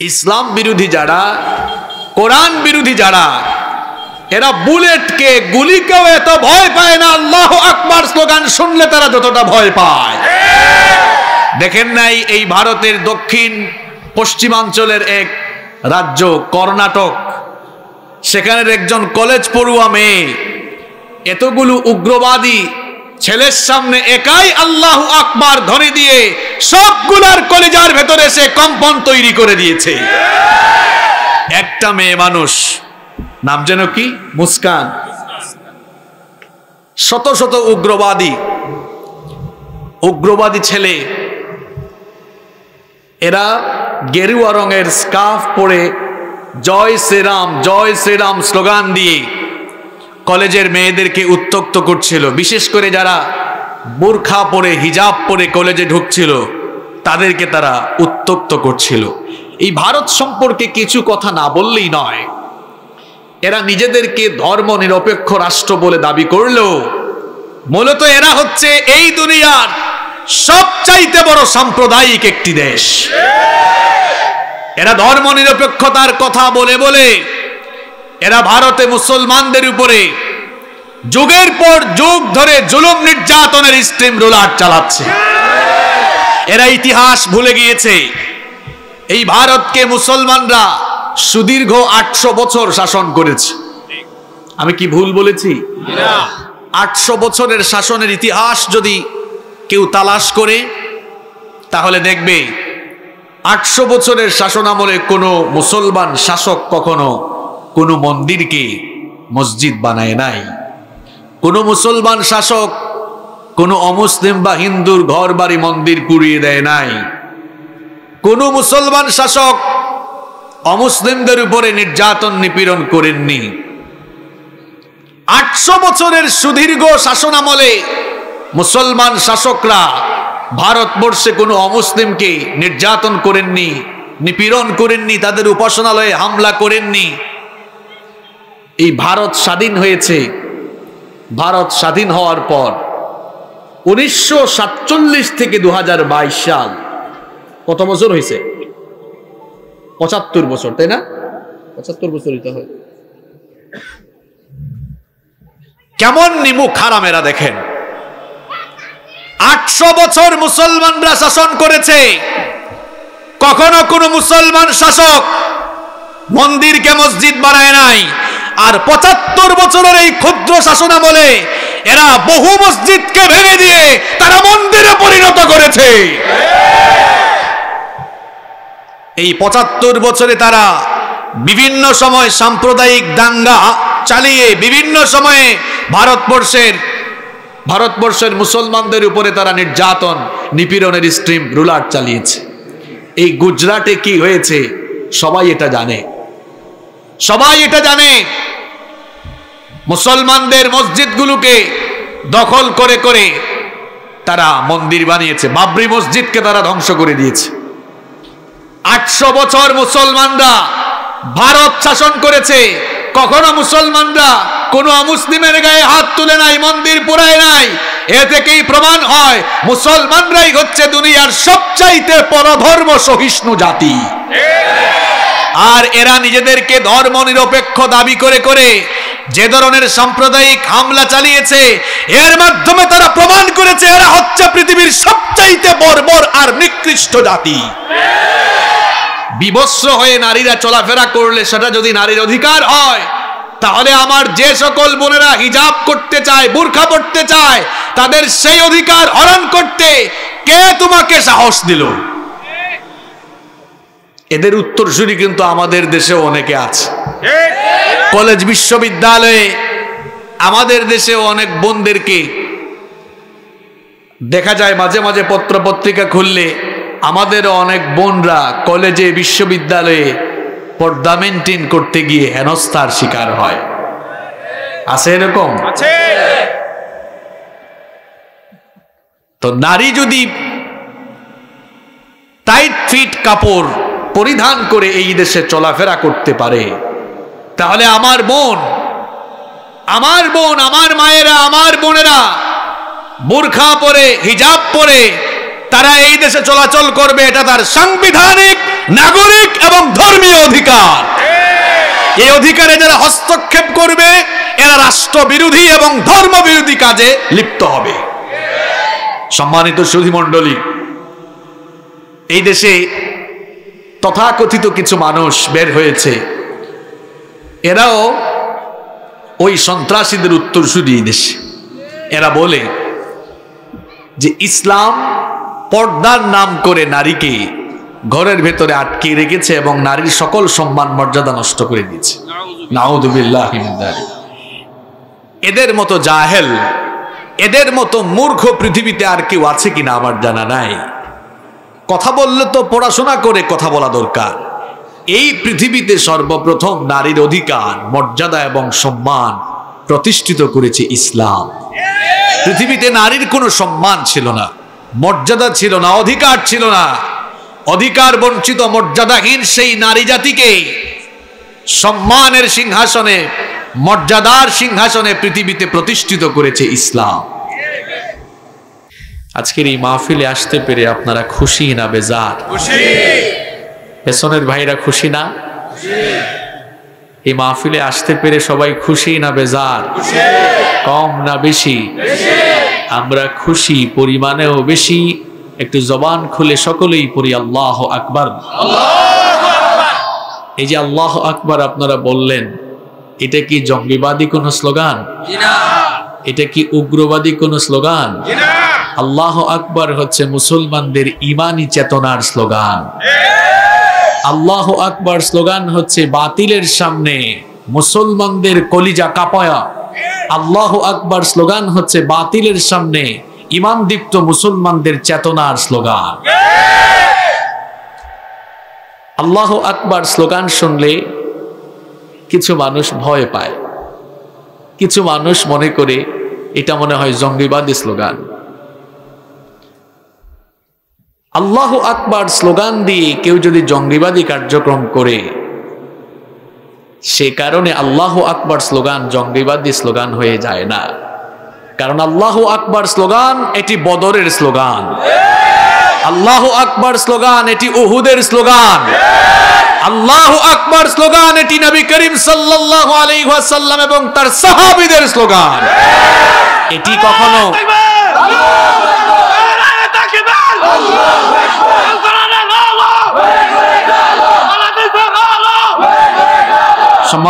ইসলাম বিরোধী যারা, কোরআন বিরোধী যারা, এরা বুলেটকে গুলিকেও এত ভয় পায় না, আল্লাহ আকবার স্লোগান শুনলে তারা যতটা ভয় পায়। দেখেন নাই এই ভারতের দক্ষিণ পশ্চিমাঞ্চলের এক রাজ্য, কর্ণাটক। সেখানের একজন কলেজ পড়ুয়া মেয়ে, এতগুলো উগ্রবাদী ছেলের সামনে একাই আল্লাহ আকবার ধরে দিয়ে সবগুলার কলেজার ভেতরে সে কম্পন তৈরি করে দিয়েছে। একটা মেয়ে মানুষ, নাম যেন কি? মুস্কান। শত শত উগ্রবাদী উগ্রবাদী ছেলে। এরা গেরুয়া রঙের স্কার্ফ পরে জয় শ্রীরাম জয় শ্রীরাম স্লোগান দিয়ে কলেজের মেয়েদেরকে উত্তক্ত করছিল। বিশেষ করে যারা বোরখা পরে, হিজাব পরে কলেজে ঢুকছিল, তাদেরকে তারা উত্তক্ত করছিল। এই ভারত সম্পর্কে কিছু কথা না বললেই নয়। এরা নিজেদেরকে ধর্ম নিরপেক্ষ রাষ্ট্র বলে দাবি করলেও, মূলত এরা হচ্ছে এই দুনিয়ার সবচাইতে বড় সাম্প্রদায়িক একটি দেশ। এরা ধর্ম নিরপেক্ষতার কথা বলে বলে এরা ভারতে মুসলমানদের উপরে যুগের পর যুগ ধরে জুলুম নির্যাতনের স্ট্রিম রোলার চালাচ্ছে। এরা ইতিহাস ভুলে গিয়েছে। এই ভারতকে মুসলমানরা সুদীর্ঘ আটশো বছর শাসন করেছে। আমি কি ভুল বলেছি? আটশো বছরের শাসনের ইতিহাস যদি কেউ তালাশ করে, তাহলে দেখবে আটশো বছরের শাসনামলে কোনো মুসলমান শাসক কখনো কোনো মন্দিরকে মসজিদ বানায় নাই। কোনো মুসলমান শাসক, কোনো অমুসলিম বা হিন্দুর ঘর বাড়ি মন্দির পুড়িয়ে দেয় নাই। কোনো মুসলমান শাসক অমুসলিমদের উপরে নির্যাতন নিপীড়ন করেননি। আটশো বছরের সুদীর্ঘ শাসনামলে মুসলমান শাসকরা ভারতবর্ষে কোনো অমুসলিমকে নির্যাতন করেননি, নিপীড়ন করেননি, তাদের উপাসনালয়ে হামলা করেননি। এই ভারত স্বাধীন হয়েছে। ভারত স্বাধীন হওয়ার পর উনিশশো সাতচল্লিশ থেকে দু হাজার বাইশ সাল কত বছর হয়েছে? পঁচাত্তর বছর, তাই না? পঁচাত্তর বছর হইতে হয়। কেমন নিমুখ হারামেরা দেখেন। আটশো বছর মুসলমানরা শাসন করেছে। কখনো কোনো মুসলমান শাসক মন্দিরকে মসজিদ বানায় নাই। আর পঁচাত্তর বছরের এই ক্ষুদ্র শাসন আমলে এরা বহু মসজিদকে ভেঙে দিয়ে তারা মন্দিরে পরিণত করেছে। এই পঁচাত্তর বছরে তারা বিভিন্ন সময় সাম্প্রদায়িক দাঙ্গা চালিয়ে বিভিন্ন সময়ে ভারতবর্ষের ভারতবর্ষের মুসলমানদের উপরে তারা নির্যাতন, নিপীড়নের স্ট্রিম রুলার চালিয়েছে। এই গুজরাটে কি হয়েছে? সবাই এটা জানে। সবাই এটা জানে। মুসলমানদের মসজিদগুলোকে দখল করে করে তারা মন্দির বানিয়েছে, বাবরি মসজিদকে তারা ধ্বংস করে দিয়েছে। আটশো বছর মুসলমানরা ভারত শাসন করেছে, কখনো মুসলমানরা কোন অমুসলিমের গায়ে হাত তুলে নাই, মন্দির পুরায় নাই, এ থেকেই প্রমাণ হয়, মুসলমানরাই হচ্ছে দুনিয়ার সবচাইতে পরধর্ম সহিষ্ণু জাতি। আর এরা নিজেদেরকে ধর্ম নিরপেক্ষ দাবি করে করে যে ধরনের সাম্প্রদায়িক হামলা চালিয়েছে, এর মাধ্যমে তারা প্রমাণ করেছে এরা হচ্ছে পৃথিবীর সবচাইতে বর্বর আর নিকৃষ্ট জাতি। বিবস্ত্র হয়ে নারীরা চলাফেরা করলে সেটা যদি নারীর অধিকার হয়, তাহলে আমার যে সকল বোনেরা হিজাব করতে চায়, বুর্খা পড়তে চায়, তাদের সেই অধিকার হরণ করতে কে তোমাকে সাহস দিল? এদের উত্তরসূরি কিন্তু আমাদের দেশে অনেকে আছে। কলেজ বিশ্ববিদ্যালয়ে আমাদের দেশে অনেক বোনদেরকে দেখা যায় মাঝে মাঝে পত্র পত্রিকা খুললে আমাদের অনেক বোনরা কলেজে বিশ্ববিদ্যালয়ে পর্দা মেনটেন করতে গিয়ে হেনস্থার শিকার হয়। আছে এরকম? আছে। তো নারী যদি টাইট ফিট কাপড় পরিধান করে এই দেশে চলাফেরা করতে পারে। তাহলে আমার বোন আমার বোন, আমার মায়েরা, আমার বোনেরা, বোরখা পরে, হিজাব পরে, তারা এই দেশে চলাচল করবে, এটা তার সাংবিধানিক, নাগরিক এবং ধর্মীয় অধিকার। এই অধিকারে যারা হস্তক্ষেপ করবে, এরা রাষ্ট্রবিরোধী এবং ধর্ম বিরোধী কাজে লিপ্ত হবে। সম্মানিত সুধী এই দেশে তথাকথিত কিছু মানুষ বের হয়েছে। এরাও ওই সন্ত্রাসীদের উত্তর এই দেশে এরা বলে যে, ইসলাম পর্দার নাম করে নারীকে ঘরের ভেতরে আটকে রেখেছে এবং নারীর সকল সম্মান মর্যাদা নষ্ট করে দিয়েছে। এদের মতো জাহেল, এদের মতো মূর্খ পৃথিবীতে আর কেউ আছে কিনা আমার জানা নাই। কথা বললে তো পড়াশোনা করে কথা বলা দরকার। এই পৃথিবীতে সর্বপ্রথম নারীর অধিকার, মর্যাদা এবং সম্মান প্রতিষ্ঠিত করেছে ইসলাম। পৃথিবীতে নারীর কোনো সম্মান ছিল না, মর্যাদা ছিল না, অধিকার ছিল না। অধিকার বঞ্চিত, মর্যাদাহীন সেই নারী জাতিকে সম্মানের সিংহাসনে, মর্যাদার সিংহাসনে পৃথিবীতে প্রতিষ্ঠিত করেছে ইসলাম। আজকের এই মাহফিলে আসতে পেরে আপনারা খুশি না বেজার? পেছনের ভাইরা খুশি না? এই মাহফিলে আসতে পেরে সবাই খুশি না বেজার? কম না বেশি? আমরা খুশি পরিমাণেও বেশি। একটু জবান খুলে সকলেই পড়ি আল্লাহ আকবার। এই যে আল্লাহ আকবার আপনারা বললেন এটা কি জঙ্গিবাদী কোন স্লোগান? এটা কি উগ্রবাদী কোন স্লোগান? আল্লাহ আকবর হচ্ছে মুসলমানদের ইমানি চেতনার স্লোগান। আল্লাহ আকবর স্লোগান হচ্ছে বাতিলের সামনে মুসলমানদের কলিজা কাপায়া। আল্লাহ আকবার স্লোগান হচ্ছে বাতিলের সামনে ইমান দীপ্ত মুসলমানদের চেতনার স্লোগান। আল্লাহ আকবার স্লোগান শুনলে কিছু মানুষ ভয় পায়। কিছু মানুষ মনে করে এটা মনে হয় জঙ্গিবাদী স্লোগান। আল্লাহ আকবার স্লোগান দিয়ে কেউ যদি জঙ্গিবাদী কার্যক্রম করে, সে কারণে আল্লাহ আকবার স্লোগান জঙ্গিবাদী স্লোগান হয়ে যায় না। কারণ আল্লাহ আকবার স্লোগান এটি বদরের স্লোগান। আল্লাহ আকবার স্লোগান এটি উহুদের স্লোগান। আল্লাহ আকবার স্লোগান এটি নবী করিম সাল্লাল্লাহু আলাইহি ওয়াসাল্লাম এবং তার সাহাবীদের স্লোগান। এটি কখনো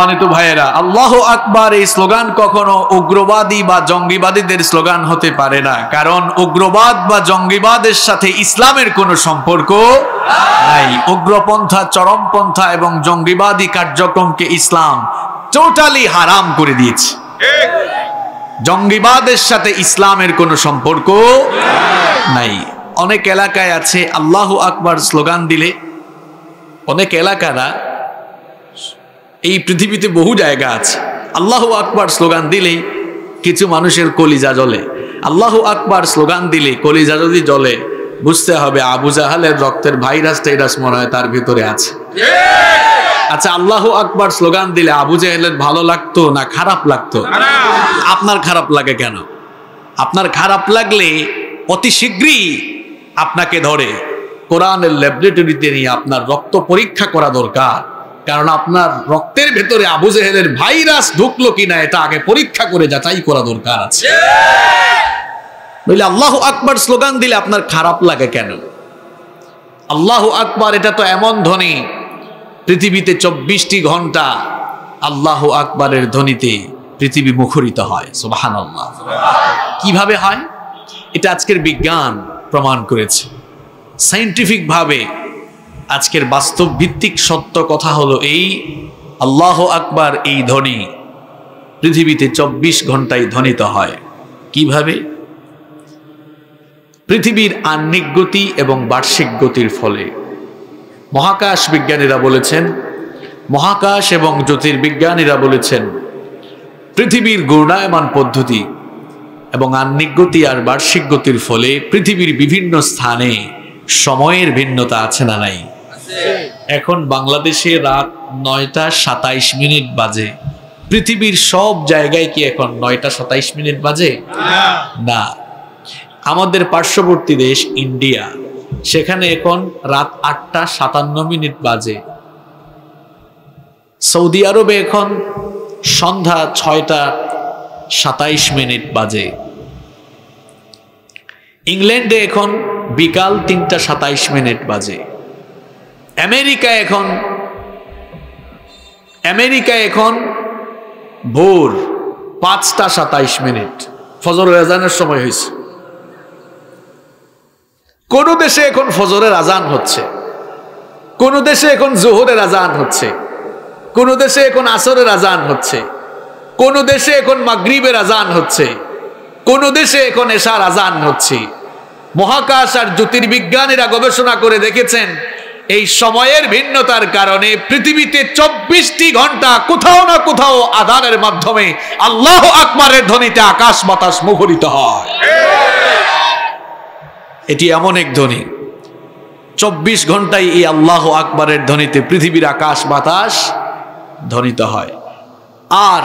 সম্মানিত ভাইয়েরা, আল্লাহ আকবার এই স্লোগান কখনো উগ্রবাদী বা জঙ্গিবাদীদের স্লোগান হতে পারে না। কারণ উগ্রবাদ বা জঙ্গিবাদের সাথে ইসলামের কোনো সম্পর্ক নাই। উগ্রপন্থা, চরমপন্থা এবং জঙ্গিবাদী কার্যক্রমকে ইসলাম টোটালি হারাম করে দিয়েছে। জঙ্গিবাদের সাথে ইসলামের কোনো সম্পর্ক নাই। অনেক এলাকায় আছে আল্লাহ আকবার স্লোগান দিলে। অনেক এলাকারা এই পৃথিবীতে বহু জায়গা আছে। আল্লাহ আকবার স্লোগান দিলেই কিছু মানুষের কলিজা জ্বলে। আল্লাহ আকবার স্লোগান দিলে কলিজা যদি জ্বলে, বুঝতে হবে আবু জাহালের রক্তের ভাইরাস টাইরাস মনে হয় তার ভিতরে আছে। আচ্ছা আল্লাহ আকবার স্লোগান দিলে আবু জাহেলের ভালো লাগতো না খারাপ লাগতো? আপনার খারাপ লাগে কেন? আপনার খারাপ লাগলে অতি শীঘ্রই আপনাকে ধরে। কোরআনের ল্যাবরেটরিতে নিয়ে আপনার রক্ত পরীক্ষা করা দরকার। কারণ আপনার রক্তের ভেতরে আবু জেহেলের ভাইরাস ঢুকলো কিনা এটা আগে পরীক্ষা করে যাচাই করা দরকার আছে। বলে আল্লাহ আকবার স্লোগান দিলে আপনার খারাপ লাগে কেন? আল্লাহ আকবার, এটা তো এমন ধ্বনি, পৃথিবীতে চব্বিশটি ঘণ্টা আল্লাহ আকবরের ধ্বনিতে পৃথিবী মুখরিত হয়। সোবাহান আল্লাহ কীভাবে হয়? এটা আজকের বিজ্ঞান প্রমাণ করেছে। সাইন্টিফিক ভাবে আজকের বাস্তব ভিত্তিক সত্য কথা হলো এই, আল্লাহ আকবার এই ধ্বনি। পৃথিবীতে চব্বিশ ঘন্টায় ধ্বনিত হয়। কীভাবে? পৃথিবীর আহ্নিক গতি এবং বার্ষিক গতির ফলে। মহাকাশ বিজ্ঞানীরা বলেছেন, মহাকাশ এবং জ্যোতির্বিজ্ঞানীরা বলেছেন, পৃথিবীর ঘূর্ণায়মান পদ্ধতি এবং আহ্নিক গতি আর বার্ষিক গতির ফলে পৃথিবীর বিভিন্ন স্থানে সময়ের ভিন্নতা আছে না নাই? এখন বাংলাদেশে রাত নয়টা সাতাইশ মিনিট বাজে। পৃথিবীর সব জায়গায় কি এখন নয়টা সাতাইশ মিনিট বাজে? না। আমাদের পার্শ্ববর্তী দেশ ইন্ডিয়া। সেখানে এখন রাত আটটা সাতান্ন মিনিট বাজে। সৌদি আরবে এখন সন্ধ্যা ছয়টা সাতাইশ মিনিট বাজে। ইংল্যান্ডে এখন বিকাল তিনটা সাতাইশ মিনিট বাজে। আমেরিকা এখন আমেরিকা এখন ভোর পাঁচটা সাতাইশ মিনিট। ফজর আজানের সময় হয়েছে। কোন দেশে এখন ফজরের আজান হচ্ছে? কোন দেশে এখন জোহরের আজান হচ্ছে? কোন দেশে এখন আসরের আজান হচ্ছে? কোন দেশে এখন মাগরিবের আজান হচ্ছে? কোন দেশে এখন এশার আজান হচ্ছে? মহাকাশ আর জ্যোতির্বিজ্ঞানীরা গবেষণা করে দেখেছেন এই সময়ের ভিন্নতার কারণে পৃথিবীতে চব্বিশটি ঘণ্টা কোথাও না কোথাও আধারের মাধ্যমে আল্লাহ আকমারের ধ্বনিতে আকাশ বাতাস মুখরিত হয়। এটি এমন এক ধ্বনি। চব্বিশ ঘন্টায় এই আল্লাহ আকবরের ধ্বনিতে পৃথিবীর আকাশ বাতাস ধ্বনিত হয়। আর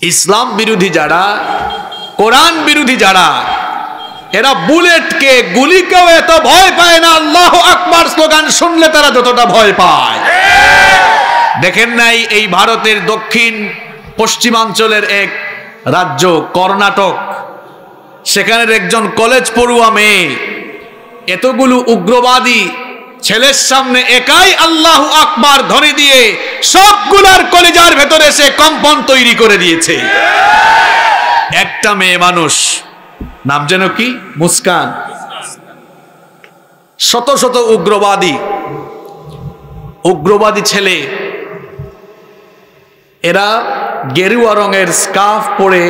ইসলাম বিরোধী যারা, কোরআন বিরোধী যারা এরা বুলেটকে গুলিকেও এত ভয় পায় না, আল্লাহ আকবার স্লোগান শুনলে তারা যতটা ভয় পায়। দেখেন নাই, এই ভারতের দক্ষিণ পশ্চিমাঞ্চলের এক রাজ্য, কর্ণাটক। সেখানের একজন কলেজ পড়ুয়া মেয়ে, এতগুলো উগ্রবাদী, ছেলের সামনে একাই আল্লাহ আকবার ধরে দিয়ে সবগুলার কলেজার ভেতরে সে কম্পন তৈরি করে দিয়েছে। একটা মেয়ে মানুষ নাম যেন কি? মুস্কান। শত শত উগ্রবাদী উগ্রবাদী ছেলে, এরা গেরুয়া রঙের স্কার্ফ পরে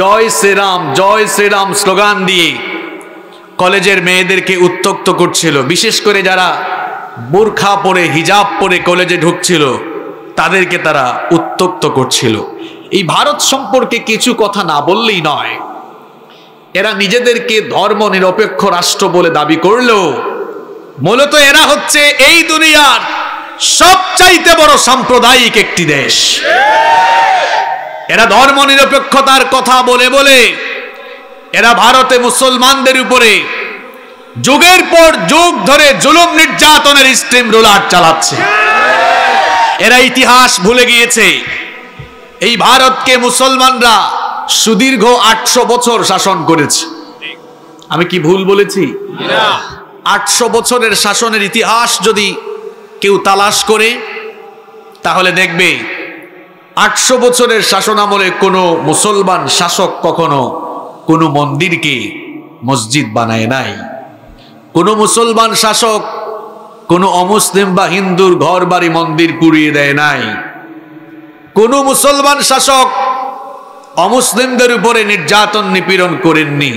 জয় শ্রীরাম জয় শ্রীরাম স্লোগান দিয়ে কলেজের মেয়েদেরকে উত্তক্ত করছিল। বিশেষ করে যারা বোরখা পরে, হিজাব পরে কলেজে ঢুকছিল, তাদেরকে তারা উত্তক্ত করছিল। এই ভারত সম্পর্কে কিছু কথা না বললেই নয়। এরা নিজেদেরকে ধর্ম নিরপেক্ষ রাষ্ট্র বলে দাবি করলেও মূলত এরা হচ্ছে এই দুনিয়ার সবচাইতে বড় সাম্প্রদায়িক একটি দেশ। এরা ধর্ম নিরপেক্ষতার কথা বলে বলে এরা ভারতে মুসলমানদের উপরে যুগের পর যুগ ধরে জুলুম নির্যাতনের স্ট্রিম রোলার চালাচ্ছে। এরা ইতিহাস ভুলে গিয়েছে। এই ভারতকে মুসলমানরা সুদীর্ঘ আটশো বছর শাসন করেছে। আমি কি ভুল বলেছি? আটশো বছরের শাসনের ইতিহাস যদি কেউ তালাশ করে তাহলে দেখবে আটশো বছরের শাসনামলে কোনো মুসলমান শাসক কখনো কোনো মন্দিরকে মসজিদ বানায় নাই। কোনো মুসলমান শাসক কোনো অমুসলিম বা হিন্দুর ঘর বাড়ি মন্দির পুড়িয়ে দেয় নাই। কোনো মুসলমান শাসক অমুসলিমদের উপরে নির্যাতন নিপীড়ন করেননি।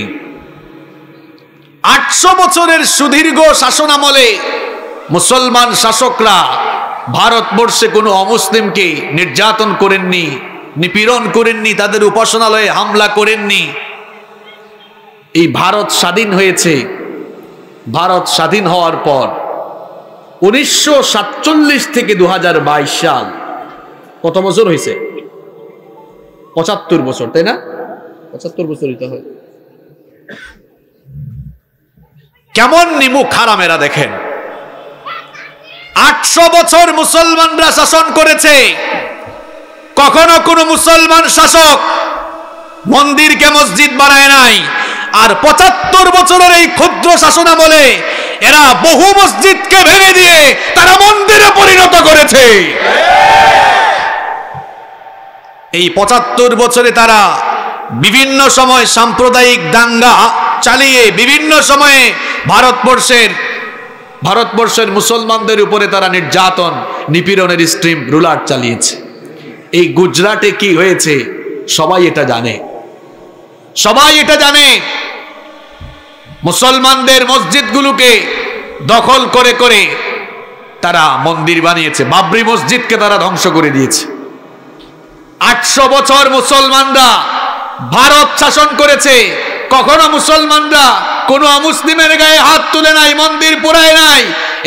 আটশো বছরের সুদীর্ঘ শাসনামলে মুসলমান শাসকরা ভারতবর্ষে কোনো অমুসলিমকে নির্যাতন করেননি, নিপীড়ন করেননি, তাদের উপাসনালয়ে হামলা করেননি। এই ভারত স্বাধীন হয়েছে। ভারত স্বাধীন হওয়ার পর উনিশশো সাতচল্লিশ থেকে দু হাজার বাইশ সাল কত বছর হয়েছে? পঁচাত্তর বছর তাই না? পঁচাত্তর বছর হইতে হয়। কেমন নিমুখ হারামেরা দেখেন? আটশো বছর মুসলমানরা শাসন করেছে। কখনো কোনো মুসলমান শাসক মন্দিরকে মসজিদ বানায় নাই। আর পঁচাত্তর বছরের এই ক্ষুদ্র শাসনামলে এরা বহু মসজিদকে ভেঙে দিয়ে তারা মন্দিরে পরিণত করেছে। এই পঁচাত্তর বছরে তারা বিভিন্ন সময় সাম্প্রদায়িক দাঙ্গা চালিয়ে বিভিন্ন সময়ে ভারতবর্ষের ভারতবর্ষের মুসলমানদের উপরে তারা নির্যাতন, নিপীড়নের স্ট্রিম রুলার চালিয়েছে। এই গুজরাটে কি হয়েছে? সবাই এটা জানে। সবাই এটা জানে। মুসলমানদের মসজিদগুলোকে দখল করে করে তারা মন্দির বানিয়েছে। বাবরি মসজিদকে তারা ধ্বংস করে দিয়েছে। আটশো বছর মুসলমানরা ভারত শাসন করেছে। কখনো মুসলমানরা কোন অমুসলিমের গায়ে হাত তুলে নাই, মন্দির পুরায় নাই।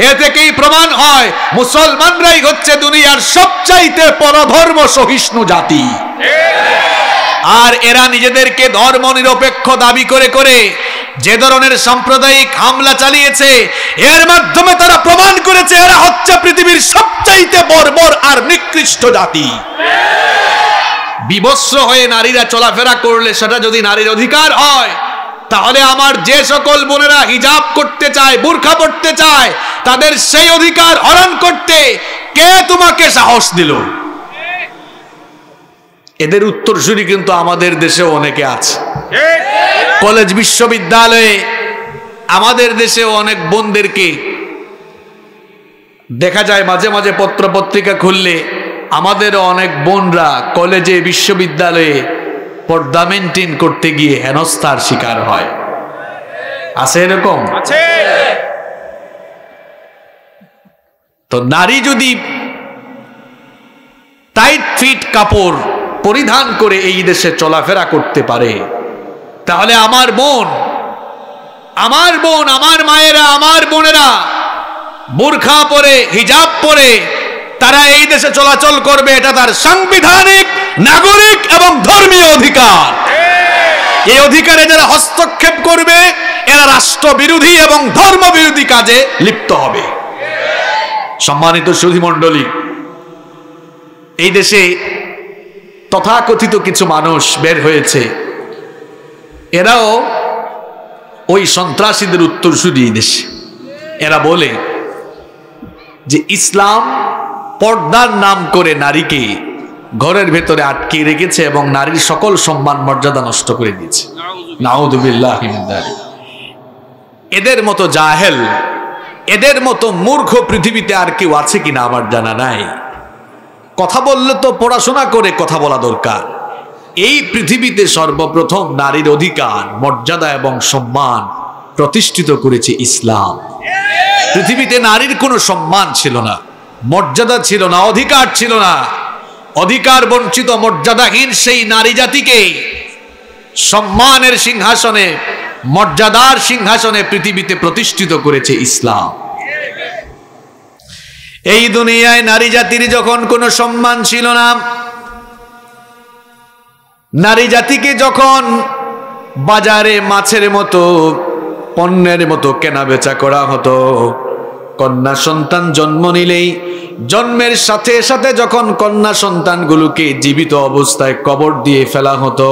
এ থেকেই প্রমাণ হয়, মুসলমানরাই হচ্ছে দুনিয়ার সবচাইতে পরধর্ম সহিষ্ণু জাতি। আর এরা নিজেদেরকে ধর্ম নিরপেক্ষ দাবি করে করে যে ধরনের সাম্প্রদায়িক হামলা চালিয়েছে, এর মাধ্যমে তারা প্রমাণ করেছে এরা হচ্ছে পৃথিবীর সবচাইতে বর্বর আর নিকৃষ্ট জাতি। বিবস্ত্র হয়ে নারীরা চলাফেরা করলে সেটা যদি নারীর অধিকার হয়, তাহলে আমার যে সকল বোনেরা হিজাব করতে চায়, বুরখা পড়তে চায়, তাদের সেই অধিকার হরণ করতে কে তোমাকে সাহস দিল? এদের উত্তরসূরি কিন্তু আমাদের দেশে অনেকে আছে। কলেজ বিশ্ববিদ্যালয়ে আমাদের দেশে অনেক বোনদেরকে দেখা যায় মাঝে মাঝে পত্র পত্রিকা খুললে আমাদের অনেক বোনরা কলেজে বিশ্ববিদ্যালয়ে পর্দা মেনটেন করতে গিয়ে হেনস্থার শিকার হয়। আছে এরকম? আছে। তো নারী যদি টাইট ফিট কাপড় পরিধান করে এই দেশে চলাফেরা করতে পারে তাহলে আমার বোন আমার বোন আমার মায়েরা আমার বোনেরা বোরখা পরে হিজাব পরে তারা এই দেশে চলাচল করবে, এটা তার সাংবিধানিক, নাগরিক এবং ধর্মীয় অধিকার। এই অধিকারে যারা হস্তক্ষেপ করবে, এরা রাষ্ট্রবিরোধী এবং ধর্মবিরোধী কাজে লিপ্ত হবে। সম্মানিত সুধী মণ্ডলী এই দেশে তথাকথিত কিছু মানুষ বের হয়েছে। এরাও ওই সন্ত্রাসীদের উত্তরসূরি এই দেশে। এরা বলে যে, ইসলাম পর্দার নাম করে নারীকে ঘরের ভেতরে আটকে রেখেছে এবং নারীর সকল সম্মান, মর্যাদা নষ্ট করে দিয়েছে। এদের মতো জাহেল, এদের মতো মূর্খ পৃথিবীতে আর কেউ আছে কিনা আমার জানা নাই। কথা বললে তো পড়াশোনা করে কথা বলা দরকার। এই পৃথিবীতে সর্বপ্রথম নারীর অধিকার, মর্যাদা এবং সম্মান প্রতিষ্ঠিত করেছে ইসলাম। পৃথিবীতে নারীর কোনো সম্মান ছিল না। মর্যাদা ছিল না, অধিকার ছিল না। অধিকার বঞ্চিত, মর্যাদাহীন সেই নারী জাতিকে সম্মানের সিংহাসনে, মর্যাদার সিংহাসনে পৃথিবীতে প্রতিষ্ঠিত করেছে ইসলাম। এই দুনিয়ায় নারী জাতির যখন কোনো সম্মান ছিল না, নারী জাতিকে যখন বাজারে মাছের মতো, পণ্যের মতো কেনা বেচা করা হতো কন্যা সন্তান জন্ম নিলেই, জন্মের সাথে সাথে যখন কন্যা সন্তানগুলোকে জীবিত অবস্থায় কবর দিয়ে ফেলা হতো,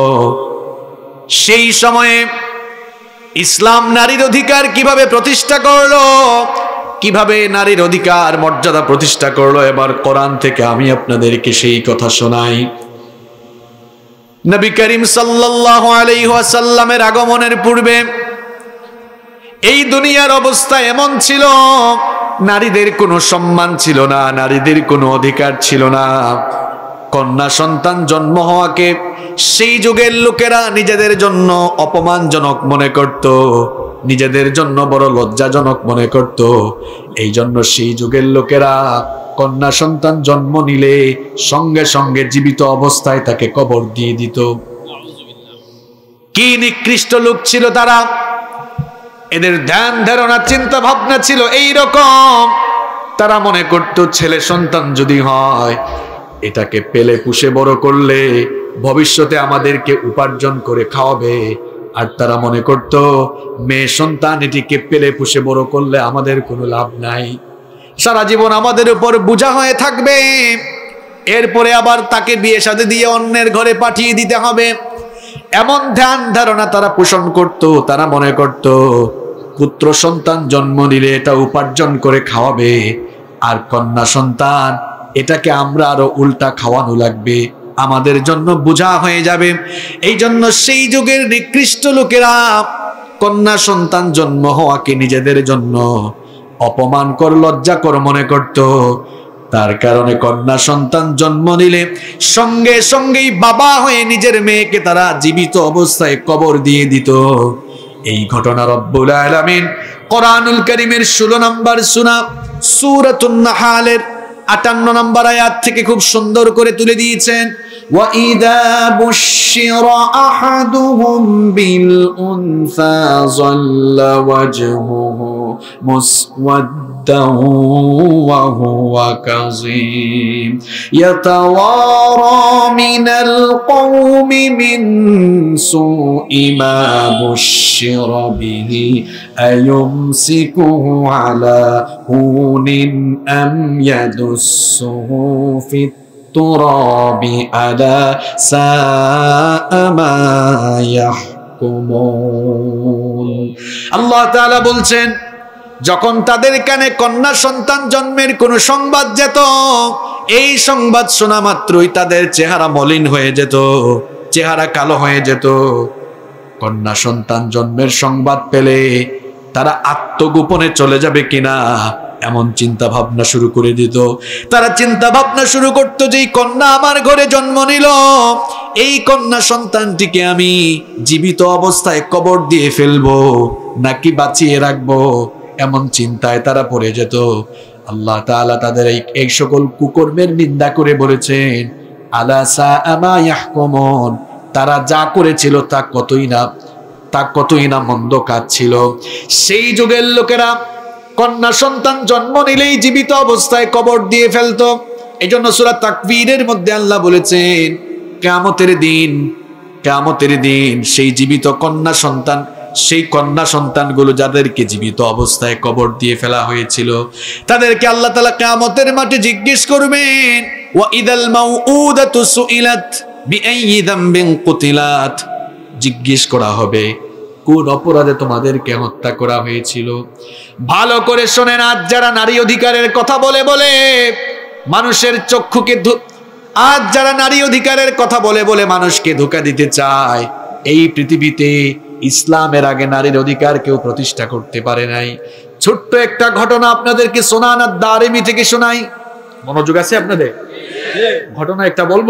সেই সময়ে ইসলাম নারীর অধিকার কীভাবে প্রতিষ্ঠা করল, কীভাবে নারীর অধিকার মর্যাদা প্রতিষ্ঠা করল, এবার কোরআন থেকে আমি আপনাদেরকে সেই কথা শোনাই। নবী করিম সাল্লাল্লাহু আলাইহি ওয়াসাল্লামের আগমনের পূর্বে এই দুনিয়ার অবস্থা এমন ছিল নারীদের কোনো সম্মান ছিল না, নারীদের কোনো অধিকার ছিল না। কন্যা সন্তান জন্ম হওয়াকে সেই যুগের লোকেরা নিজেদের জন্য অপমানজনক মনে করত, নিজেদের জন্য বড় লজ্জাজনক মনে করত। এই জন্য সেই যুগের লোকেরা কন্যা সন্তান জন্ম নিলে সঙ্গে সঙ্গে জীবিত অবস্থায় তাকে কবর দিয়ে দিত। কি নিকৃষ্ট লোক ছিল তারা? এদের ধ্যান, ধারণা, চিন্তা, ভাবনা ছিল এই রকম তারা মনে করত, ছেলে সন্তান যদি হয়, এটাকে পেলে পুষে বড় করলে ভবিষ্যতে আমাদেরকে উপার্জন করে খাওয়াবে। আর তারা মনে করত, মেয়ে সন্তান এটিকে পেলে পুষে বড় করলে আমাদের কোনো লাভ নাই। সারা জীবন আমাদের উপর বোঝা হয়ে থাকবে। এরপরে আবার তাকে বিয়ে সাথে দিয়ে অন্যের ঘরে পাঠিয়ে দিতে হবে। এমন ধ্যান, ধারণা তারা পোষণ করত, তারা মনে করত পুত্র সন্তান জন্ম নিলে এটা উপার্জন করে খাওয়াবে, আর কন্যা সন্তান, এটাকে আমরা আরও উল্টা খাওয়ানো লাগবে। আমাদের জন্য বোঝা হয়ে যাবে। এই জন্য সেই যুগের নিকৃষ্ট লোকেরা কন্যা সন্তান জন্ম হওয়াকে নিজেদের জন্য অপমান কর, লজ্জা কর মনে করত। তার কারণে কন্যা সন্তান জন্ম নিলে সঙ্গে সঙ্গেই বাবা হয়ে নিজের মেয়েকে তারা জীবিত অবস্থায় কবর দিয়ে দিত। এই ঘটনা রব্বুল আলামিন কোরআনুল করিমের ষোলো নম্বর সুনা সুরাতুন নাহালের আটান্ন নম্বর আয়াত থেকে খুব সুন্দর করে তুলে দিয়েছেন। وإذا بشر أحدهم بالأنثى ظل وجهه مسودا وهو كظيم يتوارى من القوم من سوء ما بشر به أيمسكه على هون أم يدسه في التراب ألا ساء ما يحكمون আল্লাহ তাআলা বলছেন যখন তাদের কানে কন্যা সন্তান জন্মের কোনো সংবাদ যেত এই সংবাদ শোনা মাত্রই তাদের চেহারা মলিন হয়ে যেত চেহারা কালো হয়ে যেত কন্যা সন্তান জন্মের সংবাদ পেলে তারা আত্মগোপনে চলে যাবে কিনা এমন চিন্তা ভাবনা শুরু করে দিত। তারা চিন্তা ভাবনা শুরু করতো যে কন্যা আমার ঘরে জন্ম নিল। এই কন্যা সন্তানটিকে আমি জীবিত অবস্থায় কবর দিয়ে ফেলব, নাকি বাঁচিয়ে রাখব? এমন চিন্তায় তারা পড়ে যেত। আল্লাহ তাআলা তাদের এই এই সকল কুকর্মের নিন্দা করে বলেছেন আলাসা আমা ইয়াহকুমুন। তারা যা করেছিল তা কতই না, তা কতই না মন্দ কাজ ছিল। সেই যুগের লোকেরা কন্যা সন্তান জন্ম নিলেই জীবিত অবস্থায় কবর দিয়ে ফেলতো। এই জন্য সুরা তাকবীরের মধ্যে আল্লাহ বলেছেন, কেয়ামতের দিন কেয়ামতের দিন সেই জীবিত কন্যা সন্তান, সেই কন্যা সন্তানগুলো যাদেরকে জীবিত অবস্থায় কবর দিয়ে ফেলা হয়েছিল, তাদেরকে আল্লাহ তালা কেয়ামতের মাঠে জিজ্ঞেস করবেন, ওয়া ইদাল মাউউদাতু সুইলাত বিআইয়ি যামবিন কুতিলাত? জিজ্ঞেস করা হবে কোন অপরাধে তোমাদেরকে হত্যা করা হয়েছিল? ভালো করে শোনেন আজ যারা নারী অধিকারের কথা বলে বলে, মানুষের চক্ষুকে আজ যারা নারী অধিকারের কথা বলে বলে মানুষকে ধোকা দিতে চায়, এই পৃথিবীতে ইসলামের আগে নারীর অধিকার কেউ প্রতিষ্ঠা করতে পারে নাই। ছোট্ট একটা ঘটনা আপনাদেরকে সোনানা দারেমি থেকে শোনাই। মনোযোগ আছে আপনাদের? ঘটনা একটা বলব?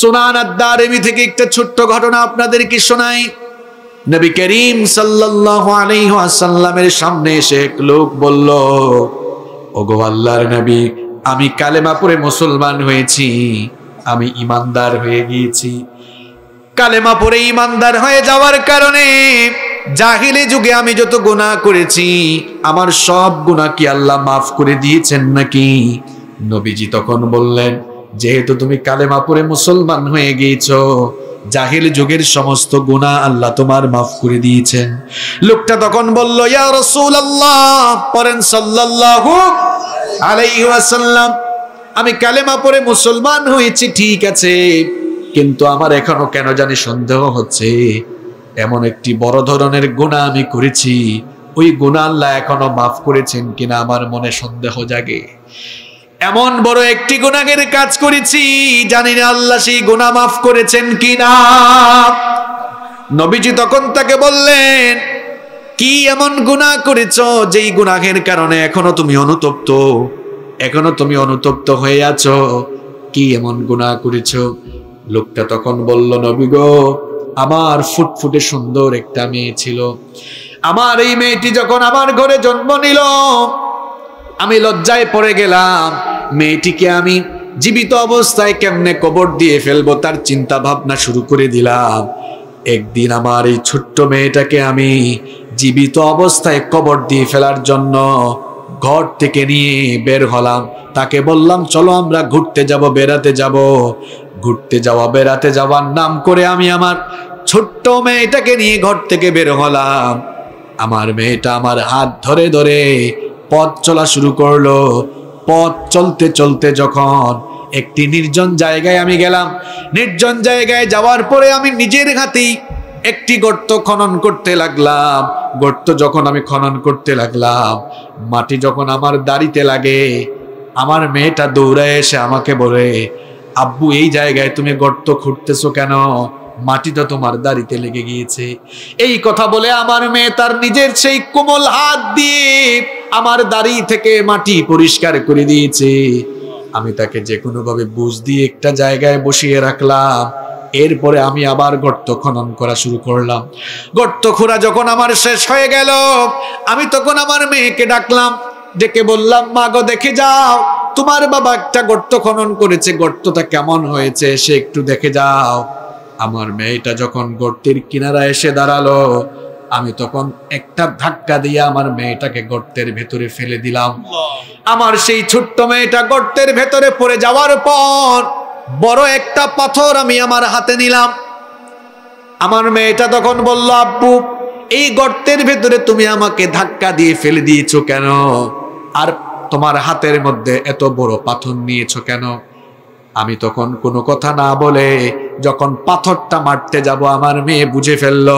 সোনানা দারেমি থেকে একটা ছোট্ট ঘটনা আপনাদেরকে শোনাই। নবী করিম সাল্লাল্লাহু আলাইহি ওয়াসাল্লামের সামনে এসে এক লোক বলল, ওগো আল্লাহর নবী, আমি কালেমা পড়ে মুসলমান হয়েছি, আমি ইমানদার হয়ে গিয়েছি। কালেমা পড়ে ইমানদার হয়ে যাওয়ার কারণে জাহিলি যুগে আমি যত গুনাহ করেছি, আমার সব গুনাহ কি আল্লাহ মাফ করে দিয়েছেন নাকি? নবীজি তখন বললেন, যেহেতু তুমি কালেমা পড়ে মুসলমান হয়ে গিয়েছো জাহিল যুগের সমস্ত গুনাহ আল্লাহ তোমার মাফ করে দিয়েছেন। লোকটা তখন বলল, ইয়া রাসূলুল্লাহ, পড়েন সাল্লাল্লাহু আলাইহি ওয়াসাল্লাম, আমি কালেমা পড়ে মুসলমান হয়েছি, ঠিক আছে, কিন্তু আমার এখনও কেন জানি সন্দেহ হচ্ছে। এমন একটি বড় ধরনের গুণা আমি করেছি, ওই গুণা আল্লাহ এখনও মাফ করেছেন কিনা আমার মনে সন্দেহ জাগে। এমন বড় একটি গুণাগের কাজ করেছি, জানি না আল্লাহ সেই গুণা মাফ করেছেন কিনা। নবীজি তখন তাকে বললেন, কি এমন গুণা করেছ যেই গুনাহের কারণে এখনও তুমি অনুতপ্ত? এখনও তুমি অনুতপ্ত হয়ে আছো? কি এমন গুণা করেছ? লোকটা তখন বলল, নবী গো, আমার ফুটফুটে সুন্দর একটা মেয়ে ছিল। আমার এই মেয়েটি যখন আমার ঘরে জন্ম নিল, আমি লজ্জায় পড়ে গেলাম। মেয়েটিকে আমি জীবিত অবস্থায় কেমনে কবর দিয়ে ফেলব তার চিন্তা ভাবনা শুরু করে দিলাম। একদিন আমার এই ছোট্ট মেয়েটাকে আমি জীবিত অবস্থায় কবর দিয়ে ফেলার জন্য ঘর থেকে নিয়ে বের হলাম। তাকে বললাম, চলো আমরা ঘুরতে যাব, বেড়াতে যাব। ঘুরতে যাওয়া, বেড়াতে যাওয়ার নাম করে আমি আমার ছোট্ট মেয়েটাকে নিয়ে ঘর থেকে বের হলাম। আমার মেয়েটা আমার হাত ধরে ধরে পথ চলা শুরু করল। পথ চলতে চলতে যখন একটি নির্জন জায়গায় আমি গেলাম, নির্জন জায়গায় যাওয়ার পরে আমি নিজের হাতেই একটি গর্ত খনন করতে লাগলাম। গর্ত যখন আমি খনন করতে লাগলাম, মাটি যখন আমার দাড়িতে লাগে, আমার মেয়েটা দৌড়ায় এসে আমাকে বলে, আব্বু, এই জায়গায় তুমি গর্ত খুঁড়তেছো কেন? মাটিটা তোমার দাড়িতে লেগে গিয়েছে। এই কথা বলে আমার মেয়ে তার নিজের সেই কোমল হাত দিয়ে আমার দাড়ি থেকে মাটি পরিষ্কার করে দিয়েছে। আমি তাকে যে কোনো ভাবে বুঝ দিয়ে একটা জায়গায় বসিয়ে রাখলাম। এরপরে আমি আবার গর্ত খনন করা শুরু করলাম। গর্ত খোঁড়া যখন আমার শেষ হয়ে গেল, আমি তখন আমার মেয়েকে ডাকলাম, ডেকে বললাম, মা গো, দেখে যাও, তোমার বাবা একটা গর্ত খনন করেছে, গর্তটা কেমন হয়েছে, সে একটু দেখে যাও। আমার মেয়েটা যখন গর্তের কিনারা এসে দাঁড়াল, আমি তখন একটা ধাক্কা দিয়ে আমার মেয়েটাকে গর্তের ভেতরে ফেলে দিলাম। আমার সেই ছোট্ট মেয়েটা গর্তের ভেতরে পড়ে যাওয়ার পর বড় একটা পাথর আমি আমার হাতে নিলাম। আমার মেয়েটা তখন বলল, আব্বু, এই গর্তের ভেতরে তুমি আমাকে ধাক্কা দিয়ে ফেলে দিয়েছ কেন? আর তোমার হাতের মধ্যে এত বড় পাথর নিয়েছো কেন? আমি তখন কোনো কথা না বলে যখন পাথরটা মারতে যাব, আমার মেয়ে বুঝে ফেলল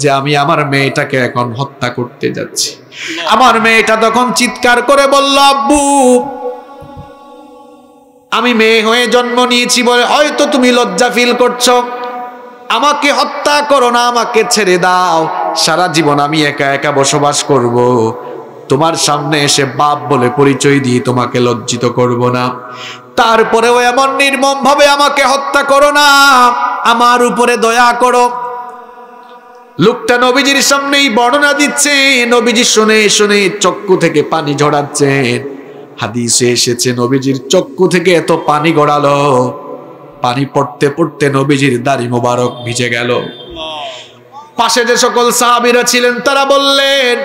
যে আমি আমার মেয়েটাকে এখন হত্যা করতে যাচ্ছি। আমার মেয়েটা তখন চিৎকার করে বলল, আব্বু, আমি মেয়ে হয়ে জন্ম নিয়েছি বলে হয়তো তুমি লজ্জা ফিল করছ। আমাকে হত্যা করো না, আমাকে ছেড়ে দাও। সারা জীবন আমি একা একা বসবাস করব। তোমার সামনে এসে বাপ বলে পরিচয় দিয়ে তোমাকে লজ্জিত করব না। তারপরেও এমন নির্মম ভাবে আমাকে হত্যা করো না। আমার উপরে দয়া করো। লোকটা নবীজির সামনেই বর্ণনা দিচ্ছে, নবীজি শুনে শুনে চক্ষু থেকে পানি ঝরাচ্ছেন। হাদিসে এসেছে, নবীজির চক্ষু থেকে এত পানি গড়ালো। পানি পড়তে পড়তে নবীজির দাড়ি মোবারক ভিজে গেল। পাশে যে সকল সাহাবিরা ছিলেন, তারা বললেন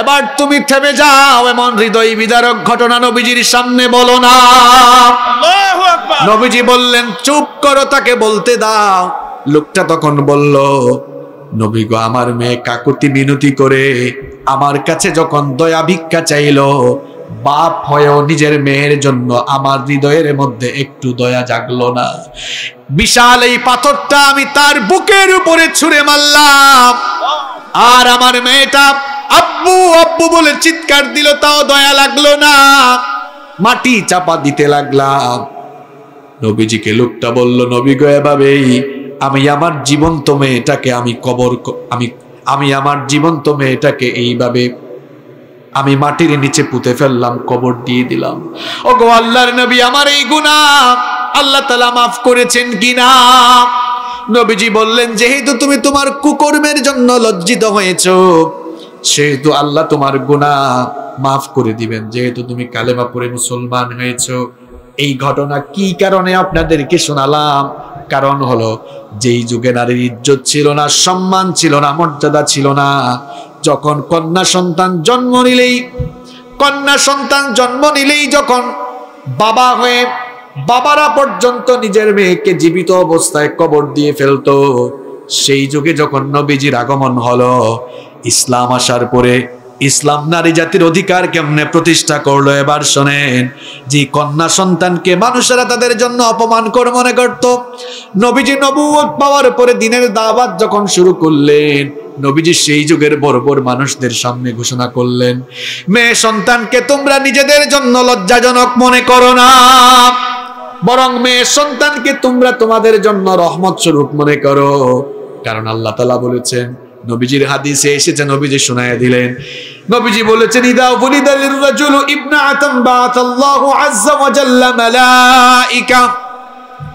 এবার তুমি থেমে যাও এমন হৃদয় বিদারক ঘটনা নবীজির সামনে বলো না। নবীজি বললেন চুপ করো তাকে বলতে দাও। লোকটা তখন বলল নবী গো আমার মেয়ে কাকুতি মিনতি করে আমার কাছে যখন দয়া ভিক্ষা চাইলো বাপ হয়েও নিজের মেয়ের জন্য আমার হৃদয়ের মধ্যে একটু দয়া জাগলো না। বিশাল এই পাথরটা আমি তার বুকের উপরে ছুঁড়ে মারলাম। আর আমার মেয়েটা আব্বু আব্বু বলে চিৎকার দিল, তাও দয়া লাগল না। মাটি চাপা দিতে লাগলাম। নবীজিকে লোকটা বলল, নবী গো, এভাবেই আমি আমার জীবন্ত মেয়েটাকে আমি কবর আমি আমি আমার জীবন্ত মেয়েটাকে এইভাবে আমি মাটির নিচে পুঁতে ফেললাম, কবর দিয়ে দিলাম। ও গো আল্লাহর নবী, আমার এই গুনাহ আল্লাহ তালা মাফ করেছেন কিনা? নবীজি বললেন, যেহেতু তুমি তোমার কুকর্মের জন্য লজ্জিত হয়েছো, সেহেতু আল্লাহ তোমার গুনাহ মাফ করে দিবেন। যেহেতু তুমি কালেমা পড়ে মুসলমান হয়েছ, এই ঘটনা কি কারণে আপনাদেরকে শোনালাম? কারণ হলো, যেই যুগে নারীর ইজ্জত ছিল না, সম্মান ছিল না, মর্যাদা ছিল না, যখন কন্যা সন্তান জন্ম নিলেই, কন্যা সন্তান জন্ম নিলেই যখন বাবা হয়ে বাবারা পর্যন্ত নিজের মেয়েকে জীবিত অবস্থায় কবর দিয়ে ফেলতো। সেই যুগে যখন নবীজির আগমন হলো, ইসলাম আসার পরে ইসলাম নারী জাতির অধিকার কেমনে প্রতিষ্ঠা করল এবার শোনেন। যে কন্যা সন্তানকে মানুষেরা তাদের জন্য অপমান করে মনে করত। নবীজি নবুয়ত পাওয়ার পরে দিনের দাওয়াত যখন শুরু করলেন, নবীজি সেই যুগের বড় মানুষদের সামনে ঘোষণা করলেন, মেয়ে সন্তানকে তোমরা নিজেদের জন্য লজ্জাজনক মনে করো না। বরং মেয়ে সন্তানকে তোমরা তোমাদের জন্য রহমত স্বরূপ মনে করো। কারণ আল্লাহ তালা বলেছেন, নবীজির হাদিসে এসেছে, নবীজি শোনায় দিলেন। নবীজি বলেছেন, ইদা উলিদালির রাজুলু ইবনাতান বাতাল্লাহু আজ্জা ওয়া জাল্লা মালাইকা।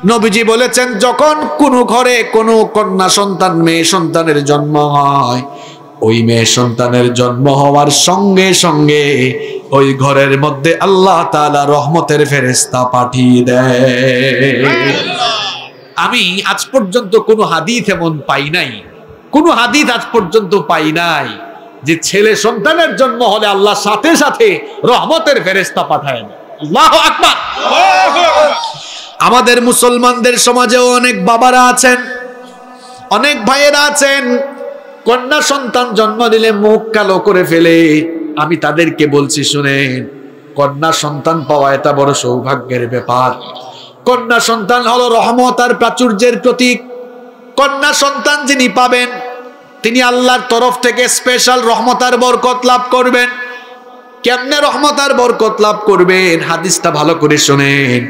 নবীজি বলেছেন, যখন কোনো ঘরে কোনো কন্যা সন্তান, মেয়ে সন্তানের জন্ম হয় ওই মেয়ে সন্তানের জন্ম হওয়ার সঙ্গে সঙ্গে ওই ঘরের মধ্যে আল্লাহ তাআলা রহমতের ফেরেস্তা পাঠিয়ে দেয়। আমি আজ পর্যন্ত কোনো হাদিস এমন পাই নাই, কোনো হাদিস আজ পর্যন্ত পাই নাই যে ছেলে সন্তানের জন্ম হলে আল্লাহ সাথে সাথে রহমতের ফেরেস্তা পাঠায় আকবার। আমাদের মুসলমানদের সমাজেও অনেক বাবারা আছেন, অনেক ভাইয়েরা আছেন কন্যা সন্তান জন্ম দিলে মুখ কালো করে ফেলে। আমি তাদেরকে বলছি, শুনেন, কন্যা সন্তান পাওয়া এটা বড় সৌভাগ্যের ব্যাপার। কন্যা সন্তান হলো রহমত আর প্রাচুর্যের প্রতীক। কন্যা সন্তান যিনি পাবেন, তিনি আল্লাহর তরফ থেকে স্পেশাল রহমতার বরকত লাভ করবেন। কেমনে রহমত আর বরকত লাভ করবেন? হাদিসটা ভালো করে শোনেন।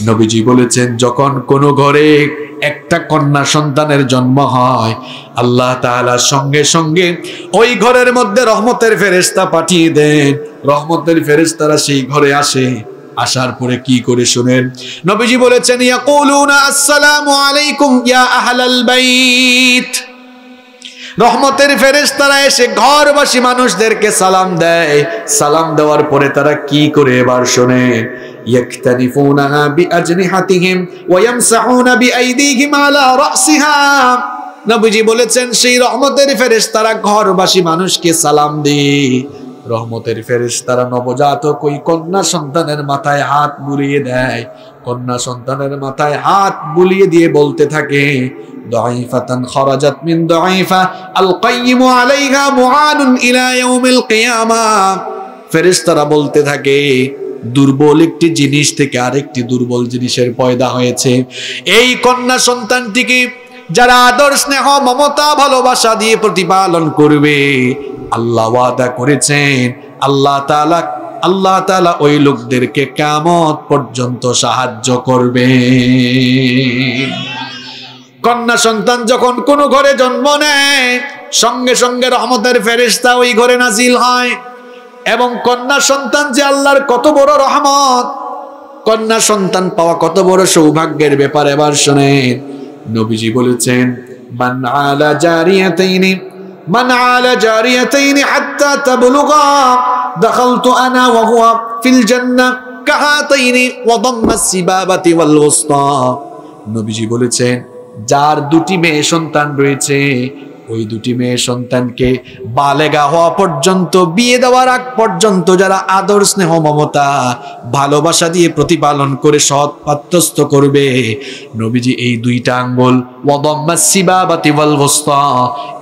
নবীজি বলেছেন, যখন কোনো ঘরে একটা কন্যা সন্তানের জন্ম হয়, আল্লাহ তাআলা সঙ্গে সঙ্গে ওই ঘরের মধ্যে রহমতের ফেরেশতা পাঠিয়ে দেন। রহমতের ফেরেশতারা সেই ঘরে আসে। আসার পরে কি করে শুনেন? নবীজি বলেছেন, ইয়াকুলুনা আসসালামু আলাইকুম ইয়া আহলাল বাইত। রহমতের ফেরেশতারা এসে ঘরবাসী মানুষদেরকে সালাম দেয়। সালাম দেওয়ার পরে তারা কি করে এবার শোনে? ইয়াকতানিফুনাহা বিআজনিহাতিহিম ওয়া ইয়ামসাহুনা বিআইদিহিম আলা রাসিহা। বলেছেন, সেই রহমতের ফেরেশতারা ঘরবাসী মানুষকে সালাম দিয়ে রহমতের ফেরেশতারা নবজাতক ওই কন্যা সন্তানের মাথায় হাত বুলিয়ে দেয়। কন্যা সন্তানের মাথায় হাত বুলিয়ে দিয়ে বলতে থাকে ضعيفة خرجت من ضعيفة القيم عليها معان إلى يوم القيامة ফেরেশতারা বলতে থাকে দুর্বল একটি জিনিস থেকে আরেকটি দুর্বল জিনিসের পয়দা হয়েছে এই কন্যা সন্তানটিকে যারা আদর স্নেহ মমতা ভালোবাসা দিয়ে প্রতিপালন করবে আল্লাহ ওয়াদা করেছেন আল্লাহ তাআলা আল্লাহ তাআলা ওই লোকদেরকে কামত পর্যন্ত সাহায্য করবে কন্যা সন্তান যখন কোন ঘরে জন্ম নেয়, সঙ্গে সঙ্গে রহমতের ফেরেশতা ওই ঘরে নাজিল হয়। এবং কন্যা সন্তান যে আল্লাহর কত বড় রহমত, কন্যা সন্তান পাওয়া কত বড় সৌভাগ্যের ব্যাপার এবার শোনেন। নবীজি বলেছেন, মান আলা মান আলা আনা নবীজি বলেছেন যার দুটি মেয়ে সন্তান রয়েছে, ওই দুটি মেয়ে সন্তানকে বালেগা হওয়া পর্যন্ত, বিয়ে দেওয়ার আগ পর্যন্ত যারা আদর, স্নেহ, মমতা, ভালোবাসা দিয়ে প্রতিপালন করে সৎ পাত্রস্থ করবে। নবীজি এই দুইটা আঙ্গুল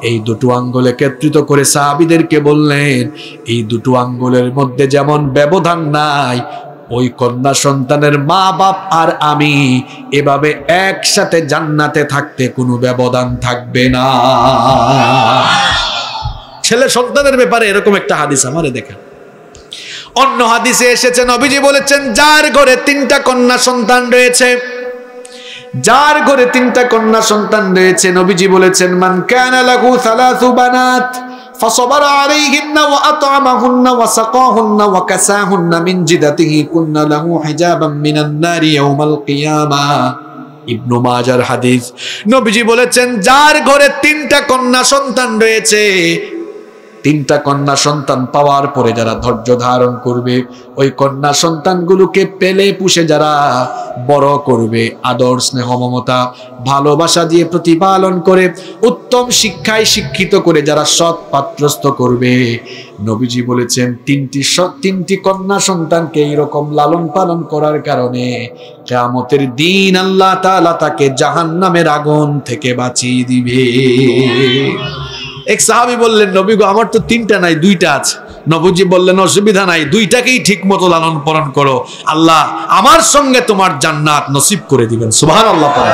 এই দুটো আঙ্গুল একত্রিত করে সাহাবিদেরকে বললেন, এই দুটো আঙ্গুলের মধ্যে যেমন ব্যবধান নাই ওই কন্যা সন্তানের মা বাপ আর আমি এভাবে একসাথে জান্নাতে থাকতে কোনো ব্যবধান থাকবে না। ছেলে সন্তানের ব্যাপারে এরকম একটা হাদিস আমারে দেখেন। অন্য হাদিসে এসেছেন অভিজি বলেছেন, যার ঘরে তিনটা কন্যা সন্তান রয়েছে, যার ঘরে তিনটা কন্যা সন্তান রয়েছে, নবীজি বলেছেন, মান কানা লাহু সালাসু বানাত فصبر عليهن وأطعمهن وسقاهن وكساهن من جدته كن له حجابا من النار يوم القيامة ইবনু মাজার হাদিস নবীজি বলেছেন যার ঘরে তিনটা কন্যা সন্তান রয়েছে তিনটা কন্যা সন্তান পাওয়ার পরে যারা ধৈর্য ধারণ করবে, ওই কন্যা সন্তানগুলোকে পেলে পুষে যারা বড় করবে। আদর, স্নেহ, মমতা, ভালোবাসা দিয়ে প্রতিপালন করে উত্তম শিক্ষায় শিক্ষিত করে যারা সৎ পাত্রস্থ করবে। নবীজি বলেছেন, তিনটি তিনটি কন্যা সন্তানকে এইরকম লালন পালন করার কারণে কেয়ামতের দিন আল্লাহ তাআলা তাকে জাহান্নামের আগুন থেকে বাঁচিয়ে দিবে। এক সাহাবি বললেন নবী গো আমার তো তিনটা নাই দুইটা আছে। নবজি বললেন অসুবিধা নাই দুইটাকেই ঠিক মতো লালন পালন করো। আল্লাহ আমার সঙ্গে তোমার জান্নাত নসিব করে দিবেন। সুবহান আল্লাহ পরে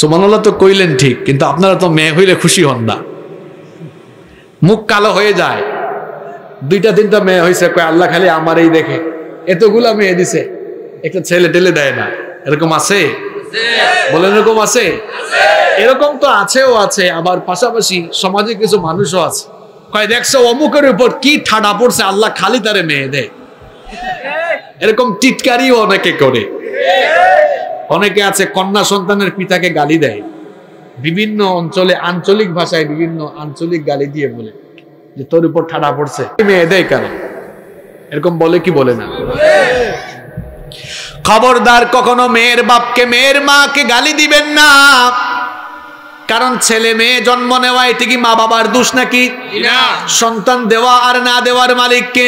সুবহান আল্লাহ তো কইলেন ঠিক কিন্তু আপনারা তো মেয়ে হইলে খুশি হন না। মুখ কালো হয়ে যায়। দুইটা তিনটা মেয়ে হয়েছে কয় আল্লাহ খালি আমারই দেখে। এতগুলা মেয়ে দিছে একটা ছেলে টেলে দেয় না। এরকম আছে? বলেন এরকম আছে। এরকম তো আছেও আছে, আবার পাশাপাশি সমাজে কিছু মানুষও আছে। দেখছ, অমুকের উপর কি ঠাডা পড়ছে, আল্লাহ খালি তারে মেয়ে দেয় এরকম টিটকারিও অনেকে করে। অনেকে আছে, কন্যা সন্তানের পিতাকে গালি দেয়। বিভিন্ন অঞ্চলে, আঞ্চলিক ভাষায় বিভিন্ন আঞ্চলিক গালি দিয়ে বলে যে, তোর উপর ঠাডা পড়ছে মেয়ে দেয় কেন? এরকম বলে কি বলে না? খবরদার কখনো মেয়ের বাপকে, মেয়ের মাকে গালি দিবেন না। কারণ ছেলে মেয়ে জন্ম নেওয়া এটি কি মা বাবার দোষ নাকি সন্তান দেওয়া আর না দেওয়ার মালিককে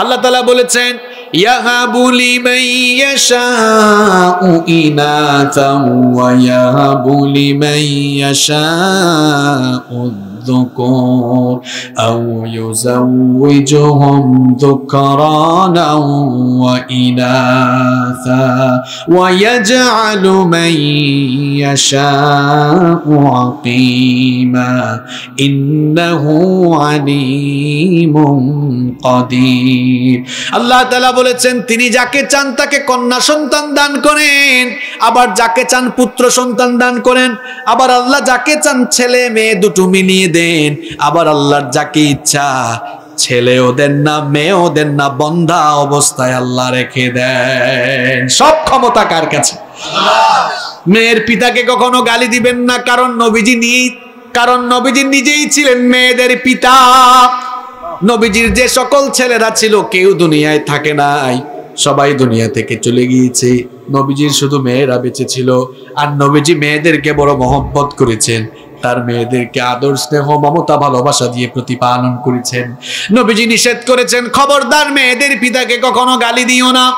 আল্লাহ তালা বলেছেন يهب لمن يشاء إناثا ويهب لمن يشاء الذكور أو يزوجهم ذكرانا وإناثا ويجعل من يشاء عقيما إنه عليم আল্লাহ তালা বলেছেন, তিনি যাকে চান তাকে কন্যা সন্তান দান করেন, আবার যাকে চান পুত্র সন্তান দান করেন, আবার আল্লাহ যাকে চান ছেলে মেয়ে দুটো মিলিয়ে দেন, আবার আল্লাহর যাকে ইচ্ছা ছেলেও দেন না, মেয়েও দেন না, বন্ধা অবস্থায় আল্লাহ রেখে দেন। সব ক্ষমতা কার কাছে? মেয়ের পিতাকে কখনো গালি দিবেন না, কারণ নবীজি নিয়ে কারণ নবীজি নিজেই ছিলেন মেয়েদের পিতা। নবীজির যে সকল ছেলেরা ছিল, কেউ দুনিয়ায় থাকে নাই। সবাই দুনিয়া থেকে চলে গিয়েছে। নবীজির শুধু মেয়েরা বেঁচে ছিল। আর নবীজি মেয়েদেরকে বড় মহব্বত করেছেন। তার মেয়েদেরকে আদর, স্নেহ, মমতা, ভালোবাসা দিয়ে প্রতিপালন করেছেন। নবীজি নিষেধ করেছেন, খবরদার মেয়েদের পিতাকে কখনো গালি দিও না।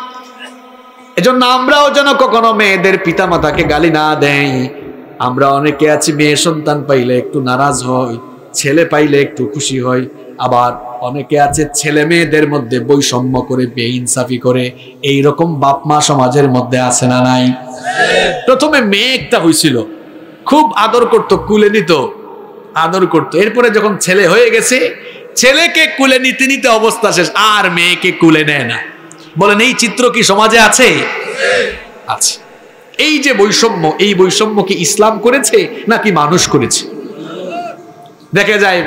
এজন্য আমরাও যেন কখনো মেয়েদের পিতা মাতাকে গালি না দেই। আমরা অনেকে আছি, মেয়ে সন্তান পাইলে একটু নারাজ হয় ছেলে পাইলে একটু খুশি হই। আবার অনেকে আছে ছেলে মেয়েদের মধ্যে বৈষম্য করে, বেইনসাফি করে। এই রকম বাপ মা সমাজের মধ্যে আছে না নাই? প্রথমে মেয়ে একটা হয়েছিল খুব আদর করত, কুলে নিত। আদর করত। এরপরে যখন ছেলে হয়ে গেছে, ছেলেকে কুলে নিতে নিতে অবস্থা শেষ। আর মেয়েকে কুলে নেয় না। বলেন, এই চিত্র কি সমাজে আছে? আছে। এই যে বৈষম্য, এই বৈষম্য কি ইসলাম করেছে নাকি মানুষ করেছে? দেখা যায়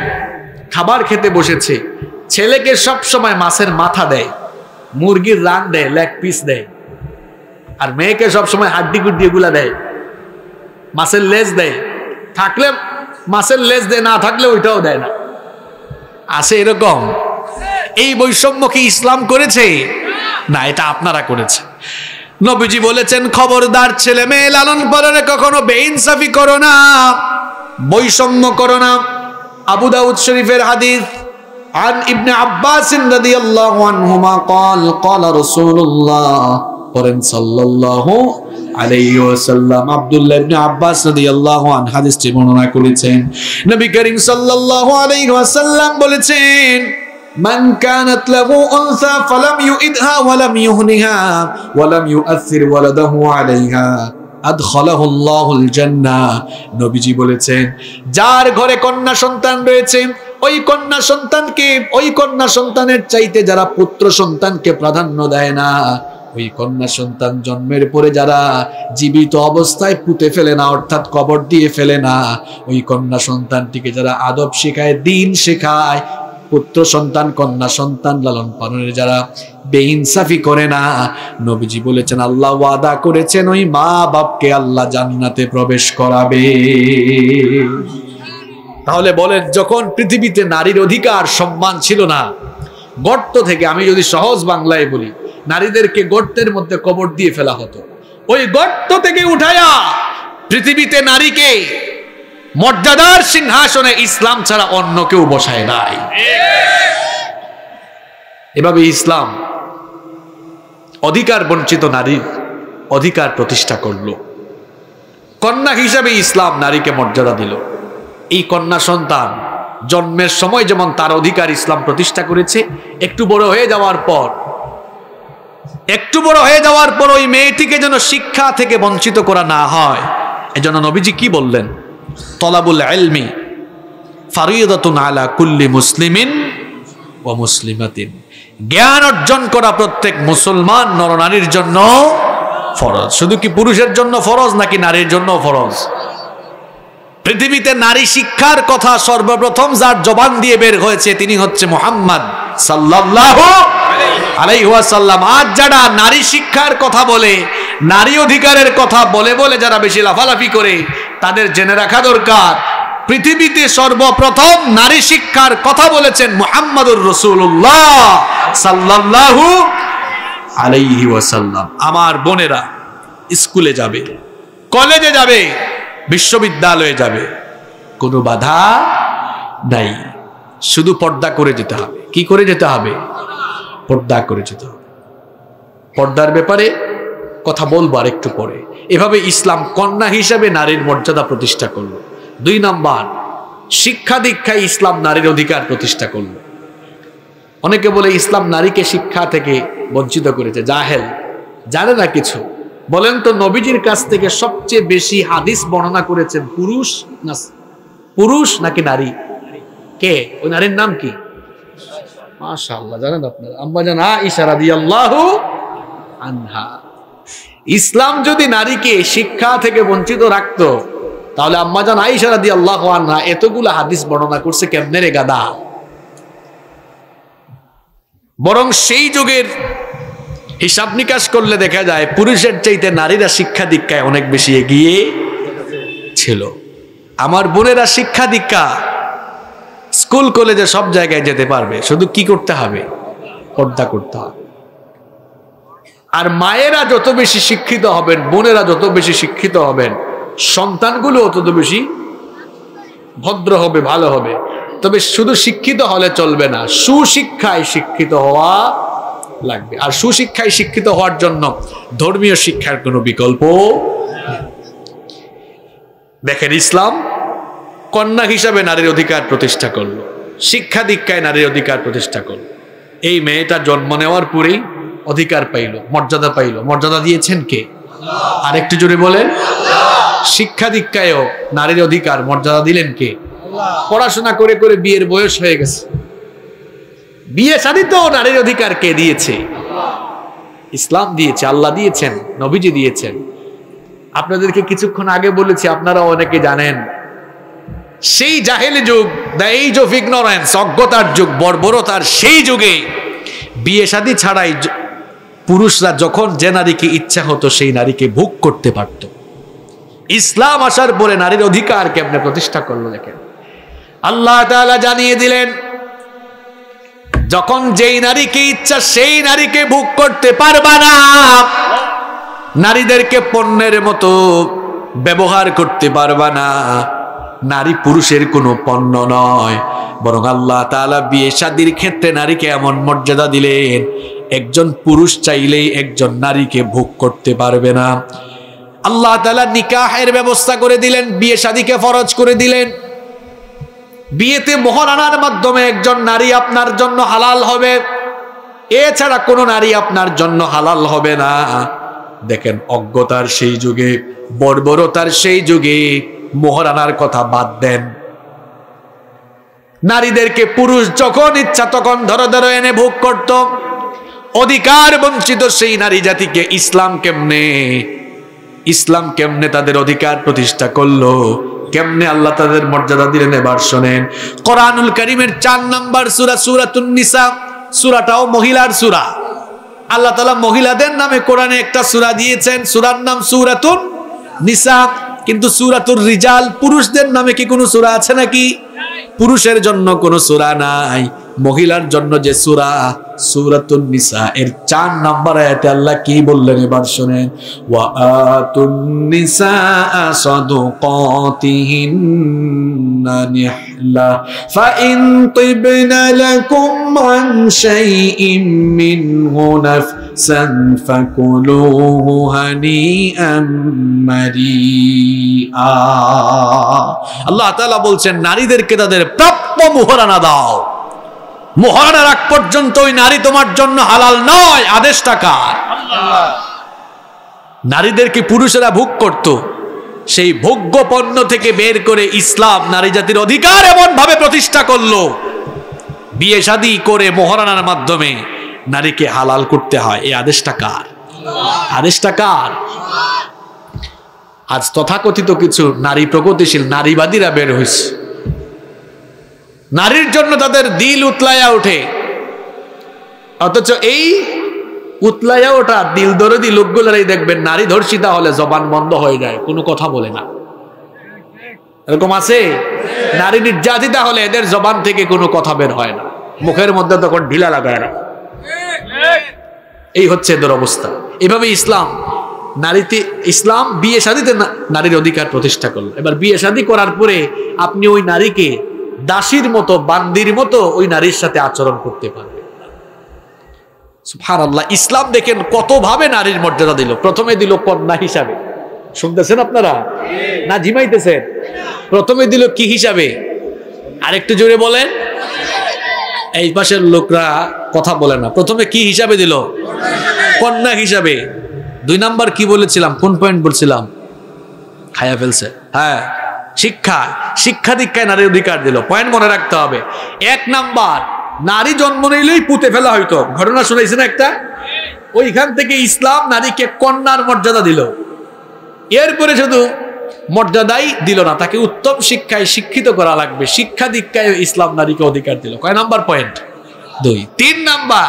খাবার খেতে বসেছে। ছেলেকে সব সময় মাছের মাথা দেয়, মুরগির রান দেয় লেগ পিস দেয়। আর মেয়েকে সব সময় হাড্ডি গুড্ডি এগুলা দেয়, মাছের লেজ দেয়। থাকলে মাছের লেজ দেয়, না থাকলে ওইটাও দেয় না। আছে এরকম। এই বৈষম্য কি ইসলাম করেছে? না, এটা আপনারা করেছে নবীজি বলেছেন, খবরদার ছেলে মেয়ে লালন পালনে কখনো বেইনসাফি করো না, বৈষম্য করো না। আবু দাউদ শরীফের হাদিস عن ابن عباس رضي الله عنهما قال قال رسول الله করেন সাল্লাল্লাহু আলাইহি ওয়াসাল্লাম আব্দুল্লাহ ইবনে আব্বাস রাদিয়াল্লাহু আন হাদিসটি বর্ণনা করেছেন নবী করিম সাল্লাল্লাহু আলাইহি ওয়াসাল্লাম বলেছেন من كانت له أنثى فلم يؤدها ولم يهنها ولم يؤثر ولده عليها নবীজি বলেছেন, যার ঘরে কন্যা সন্তান রয়েছে, ওই কন্যা সন্তানকে, ওই কন্যা সন্তানের চাইতে যারা পুত্র সন্তানকে প্রাধান্য দেয় না, ওই কন্যা সন্তান জন্মের পরে যারা জীবিত অবস্থায় পুঁতে ফেলে না, অর্থাৎ কবর দিয়ে ফেলে না, ওই কন্যা সন্তানটিকে যারা আদব শেখায়, দিন শেখায় পুত্র সন্তান, কন্যা সন্তান লালন পালনের যারা বেইনসাফি করে না, নবীজি বলেছেন, আল্লাহ ওয়াদা করেছেন ওই মা বাপকে আল্লাহ জান্নাতে প্রবেশ করাবে। তাহলে বলেন, যখন পৃথিবীতে নারীর অধিকার, সম্মান ছিল না, গর্ত থেকে আমি যদি সহজ বাংলায় বলি, নারীদেরকে গর্তের মধ্যে কবর দিয়ে ফেলা হতো। ওই গর্ত থেকে উঠায়া পৃথিবীতে নারীকে মর্যাদার সিংহাসনে ইসলাম ছাড়া অন্য কেউ বসায় নাই। এভাবে ইসলাম অধিকার বঞ্চিত নারীর অধিকার প্রতিষ্ঠা করল। কন্যা হিসাবে ইসলাম নারীকে মর্যাদা দিল। এই কন্যা সন্তান জন্মের সময় যেমন তার অধিকার ইসলাম প্রতিষ্ঠা করেছে, একটু বড় হয়ে যাওয়ার পর, একটু বড় হয়ে যাওয়ার পর ওই মেয়েটিকে যেন শিক্ষা থেকে বঞ্চিত করা না হয়। এজন্য নবীজি কি বললেন? তলাবুল এলমি ফারিয়দাতুন আলা কুল্লি মুসলিমিন ও মুসলিমাতিন। জ্ঞান অর্জন করা প্রত্যেক মুসলমান নরনারীর জন্য ফরজ। শুধু কি পুরুষের জন্য ফরজ নাকি নারীর জন্য ফরজ? পৃথিবীতে নারী শিক্ষার কথা সর্বপ্রথম যার জবান দিয়ে বের হয়েছে তিনি হচ্ছে মোহাম্মদ সাল্লাল্লাহু আলাইহি ওয়াসাল্লাম। আজ যারা নারী শিক্ষার কথা বলে, নারী অধিকারের কথা বলে বলে যারা বেশি লাফালাফি করে তাদের জেনে রাখা দরকার। পৃথিবীতে সর্বপ্রথম নারী শিক্ষার কথা বলেছেন মুহাম্মাদুর রসুল্লাহ সাল্লাল্লাহু আলাইহি ওয়াসাল্লাম। আমার বোনেরা, স্কুলে যাবে, কলেজে যাবে, বিশ্ববিদ্যালয়ে যাবে, কোনো বাধা নাই। শুধু পর্দা করে যেতে হবে। কি করে যেতে হবে? পর্দা করে যেতে হবে। পর্দার ব্যাপারে কথা বলব আর একটু পরে। এভাবে ইসলাম কন্যা হিসাবে নারীর মর্যাদা প্রতিষ্ঠা করল। দুই নাম্বার, শিক্ষা দীক্ষায় ইসলাম নারীর অধিকার প্রতিষ্ঠা করল। অনেকে বলে ইসলাম নারীকে শিক্ষা থেকে বঞ্চিত করেছে। জাহেল, জানে না কিছু? বলেন তো, নবীজির কাছ থেকে সবচেয়ে বেশি হাদিস বর্ণনা করেছেন পুরুষ না পুরুষ নাকি নারী? কে? ওই নারীর নাম কি? মাশাআল্লাহ, জানেন আপনারা। আম্মা জান আয়েশা রাদিয়াল্লাহু আনহা। ইসলাম যদি নারীকে শিক্ষা থেকে বঞ্চিত রাখত, তাহলে আম্মা জান আয়েশা রাদিয়াল্লাহু আনহা এতগুলো হাদিস বর্ণনা করছে কেমনে রে গাদা? বরং সেই যুগের হিসাব নিকাশ করলে দেখা যায় পুরুষের চাইতে নারীরা শিক্ষা দীক্ষায় অনেক বেশি এগিয়ে ছিল। আমার বোনেরা শিক্ষা দীক্ষা স্কুল, কলেজে সব জায়গায় যেতে পারবে, শুধু কি করতে হবে? পর্দা করতে হবে। আর মায়েরা যত বেশি শিক্ষিত হবেন, বোনেরা যত বেশি শিক্ষিত হবেন, সন্তানগুলো তত বেশি ভদ্র হবে, ভালো হবে। তবে শুধু শিক্ষিত হলে চলবে না, সুশিক্ষায় শিক্ষিত হওয়া লাগবে। আর সুশিক্ষায় শিক্ষিত হওয়ার জন্য ধর্মীয় শিক্ষার কোনো বিকল্প দেখেন ইসলাম কন্যা হিসাবে নারীর অধিকার প্রতিষ্ঠা করল, শিক্ষা দীক্ষায় নারীর অধিকার প্রতিষ্ঠা করল। এই মেয়েটা জন্ম নেওয়ার পরেই অধিকার পাইল, মর্যাদা পাইল। মর্যাদা দিয়েছেন কে? আরেকটু জোরে বলেন। শিক্ষা দীক্ষায়ও নারীর অধিকার, মর্যাদা দিলেন কে? পড়াশোনা করে করে বিয়ের বয়স হয়ে গেছে। বিয়ে শাদী তো নারীর অধিকার কে দিয়েছে? ইসলাম দিয়েছে, আল্লাহ দিয়েছেন, নবীজি দিয়েছেন। আপনাদেরকে কিছুক্ষণ আগে বলেছি, আপনারা অনেকে জানেন, সেই জাহেলি যুগ দ্য অফ ইগনোরেন্স অজ্ঞতার যুগ, বর্বরতার সেই যুগে বিয়ে শাদী ছাড়াই পুরুষরা যখন যে নারীকে ইচ্ছা হতো, সেই নারীকে ভোগ করতে পারত। ইসলাম আসার পরে নারীর অধিকার কেমনে প্রতিষ্ঠা করল দেখেন। আল্লাহ তাআলা জানিয়ে দিলেন, যখন যেই নারীকে ইচ্ছা, সেই নারীকে ভোগ করতে পারবা না। নারীদেরকে পণ্যের মতো ব্যবহার করতে পারবা না। নারী পুরুষের কোনো পণ্য নয়। বরং আল্লাহ তাআলা বিয়ে শাদির ক্ষেত্রে নারীকে এমন মর্যাদা দিলেন একজন পুরুষ চাইলেই একজন নারীকে ভোগ করতে পারবে না। আল্লাহ তালা নিকাহের ব্যবস্থা করে দিলেন, বিয়ে শাদিকে ফরজ করে দিলেন। বিয়েতে মোহর আনার মাধ্যমে একজন নারী আপনার জন্য হালাল হবে, এছাড়া কোনো নারী আপনার জন্য হালাল হবে না। দেখেন অজ্ঞতার সেই যুগে, বর্বরতার সেই যুগে মোহর আনার কথা বাদ দেন। নারীদেরকে পুরুষ যখন ইচ্ছা তখন ধরো ধরো এনে ভোগ করত। অধিকার বঞ্চিত সেই নারী জাতিকে ইসলাম কেমনে? ইসলাম কেমনে তাদের অধিকার প্রতিষ্ঠা করল? কেমনে আল্লাহ তাদের মর্যাদা দিলেন? এবার শোনেন। কোরআনুল করিমের চার নাম্বার সুরা, সুরাতুন নিসা। সুরাটাও মহিলার সুরা। আল্লাহ তালা মহিলাদের নামে কোরআনে একটা সুরা দিয়েছেন। সুরার নাম সুরাতুন নিসা। কিন্তু সুরাতুর রিজাল পুরুষদের নামে কি কোনো সুরা আছে নাকি? পুরুষের জন্য কোনো সুরা নাই। মহিলার জন্য যে সুরা, সুরাতুন নিসা, এর চার নাম্বার আয়াতে আল্লাহ কি বললেন এবার শুনেন? ওয়া আতুন নিসা সাদুকাতিহিন্না নিহলা, ফাইন তিবনা লাকুম আন শাইইন মিনহু নাফসান ফাকুলুহু হানিআম মারিআ আল্লাহ তাআলা বলছেন, নারীদেরকে তাদের প্রাপ্য মোহরানা দাও। মোহরানার আগ পর্যন্ত ওই নারী তোমার জন্য হালাল নয়। আদেশটা কার? নারীদেরকে পুরুষেরা ভোগ করত? সেই ভোগ্য পণ্য থেকে বের করে ইসলাম নারী জাতির অধিকার এমন ভাবে প্রতিষ্ঠা করল। বিয়ে শাদী করে মহারানার মাধ্যমে নারীকে হালাল করতে হয়। এই আদেশটা কার? আদেশটা কার? আজ তথাকথিত কিছু নারী প্রগতিশীল নারীবাদীরা বের হয়েছে। নারীর জন্য তাদের দিল উতলায়া ওঠে। অথচ এই উতলায়া ওঠা, দিল দরদি লোকগুলারই দেখবেন নারী ধর্ষিতা হলে জবান বন্ধ হয়ে যায়, কোনো কথা বলে না। এরকম আছে? নারী নির্যাতিতা হলে এদের জবান থেকে কোনো কথা বের হয় না। মুখের মধ্যে তখন ঢিলা লাগায় না। এই হচ্ছে এদের অবস্থা। এভাবে ইসলাম, নারীতে ইসলাম বিয়ে শাদিতে নারীর অধিকার প্রতিষ্ঠা করল। এবার বিয়ে শাদী করার পরে আপনি ওই নারীকে দাসীর মতো বান্দির মতো ওই নারীর সাথে আচরণ করতে পারবেন সুবহানাল্লাহ ইসলাম দেখেন কত ভাবে নারীর মর্যাদা দিল। প্রথমে দিল কন্যা হিসাবে। শুনতেছেন আপনারা? না ঝিমাইতেছেন প্রথমে দিল কি হিসাবে? আরেকটু জোরে বলেন। এই পাশের লোকরা কথা বলে না। প্রথমে কি হিসাবে দিল? কন্যা হিসাবে। দুই নাম্বার কি বলেছিলাম? কোন পয়েন্ট বলছিলাম? খায়া ফেলছে। হ্যাঁ। শিক্ষা শিক্ষা দীক্ষায় নারীর অধিকার দিল। পয়েন্ট মনে রাখতে হবে। এক নাম্বার, নারী জন্ম নিলেই পুঁতে ফেলা হইতো। ঘটনা শুনেছেন একটা? ওইখান থেকে ইসলাম নারীকে কন্যার মর্যাদা দিল। এরপরে শুধু মর্যাদাই দিল না, তাকে উত্তম শিক্ষায় শিক্ষিত করা লাগবে। শিক্ষা দীক্ষায় ইসলাম নারীকে অধিকার দিল। কয় নাম্বার পয়েন্ট দুই। তিন নাম্বার,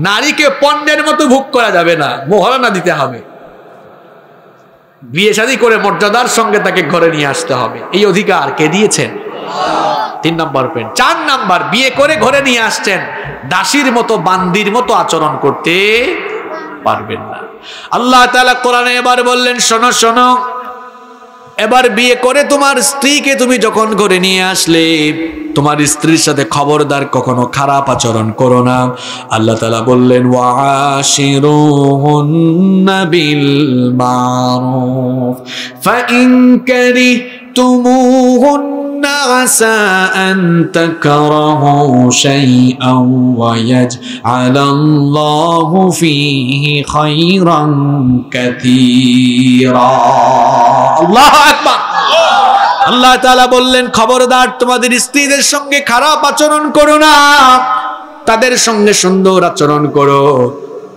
নারীকে পণ্যের মতো ভোগ করা যাবে না। মোহরানা দিতে হবে। বিয়ে শাদী করে মর্যাদার সঙ্গে তাকে ঘরে নিয়ে আসতে হবে। এই অধিকার কে দিয়েছেন? তিন নম্বর পয়েন্ট চার নাম্বার, বিয়ে করে ঘরে নিয়ে আসছেন। দাসীর মতো, বান্দির মতো আচরণ করতে পারবেন না। আল্লাহ তাআলা কোরআনে এবার বললেন, শোনো শোনো এবার বিয়ে করে তোমার স্ত্রীকে তুমি যখন করে নিয়ে আসলে, তোমার স্ত্রীর সাথে খবরদার কখনো খারাপ আচরণ করো না। আল্লাহ তালা বললেন ওয়াশিরুহুন্না বিল মারুফ, ফাইন كرهتموهن عسى أن تكرهوا شيئا ويجعل الله فيه خيرا كثيرا الله أكبر আল্লাহ তাআলা বললেন খবরদার তোমাদের স্ত্রীদের সঙ্গে খারাপ আচরণ করো না তাদের সঙ্গে সুন্দর আচরণ করো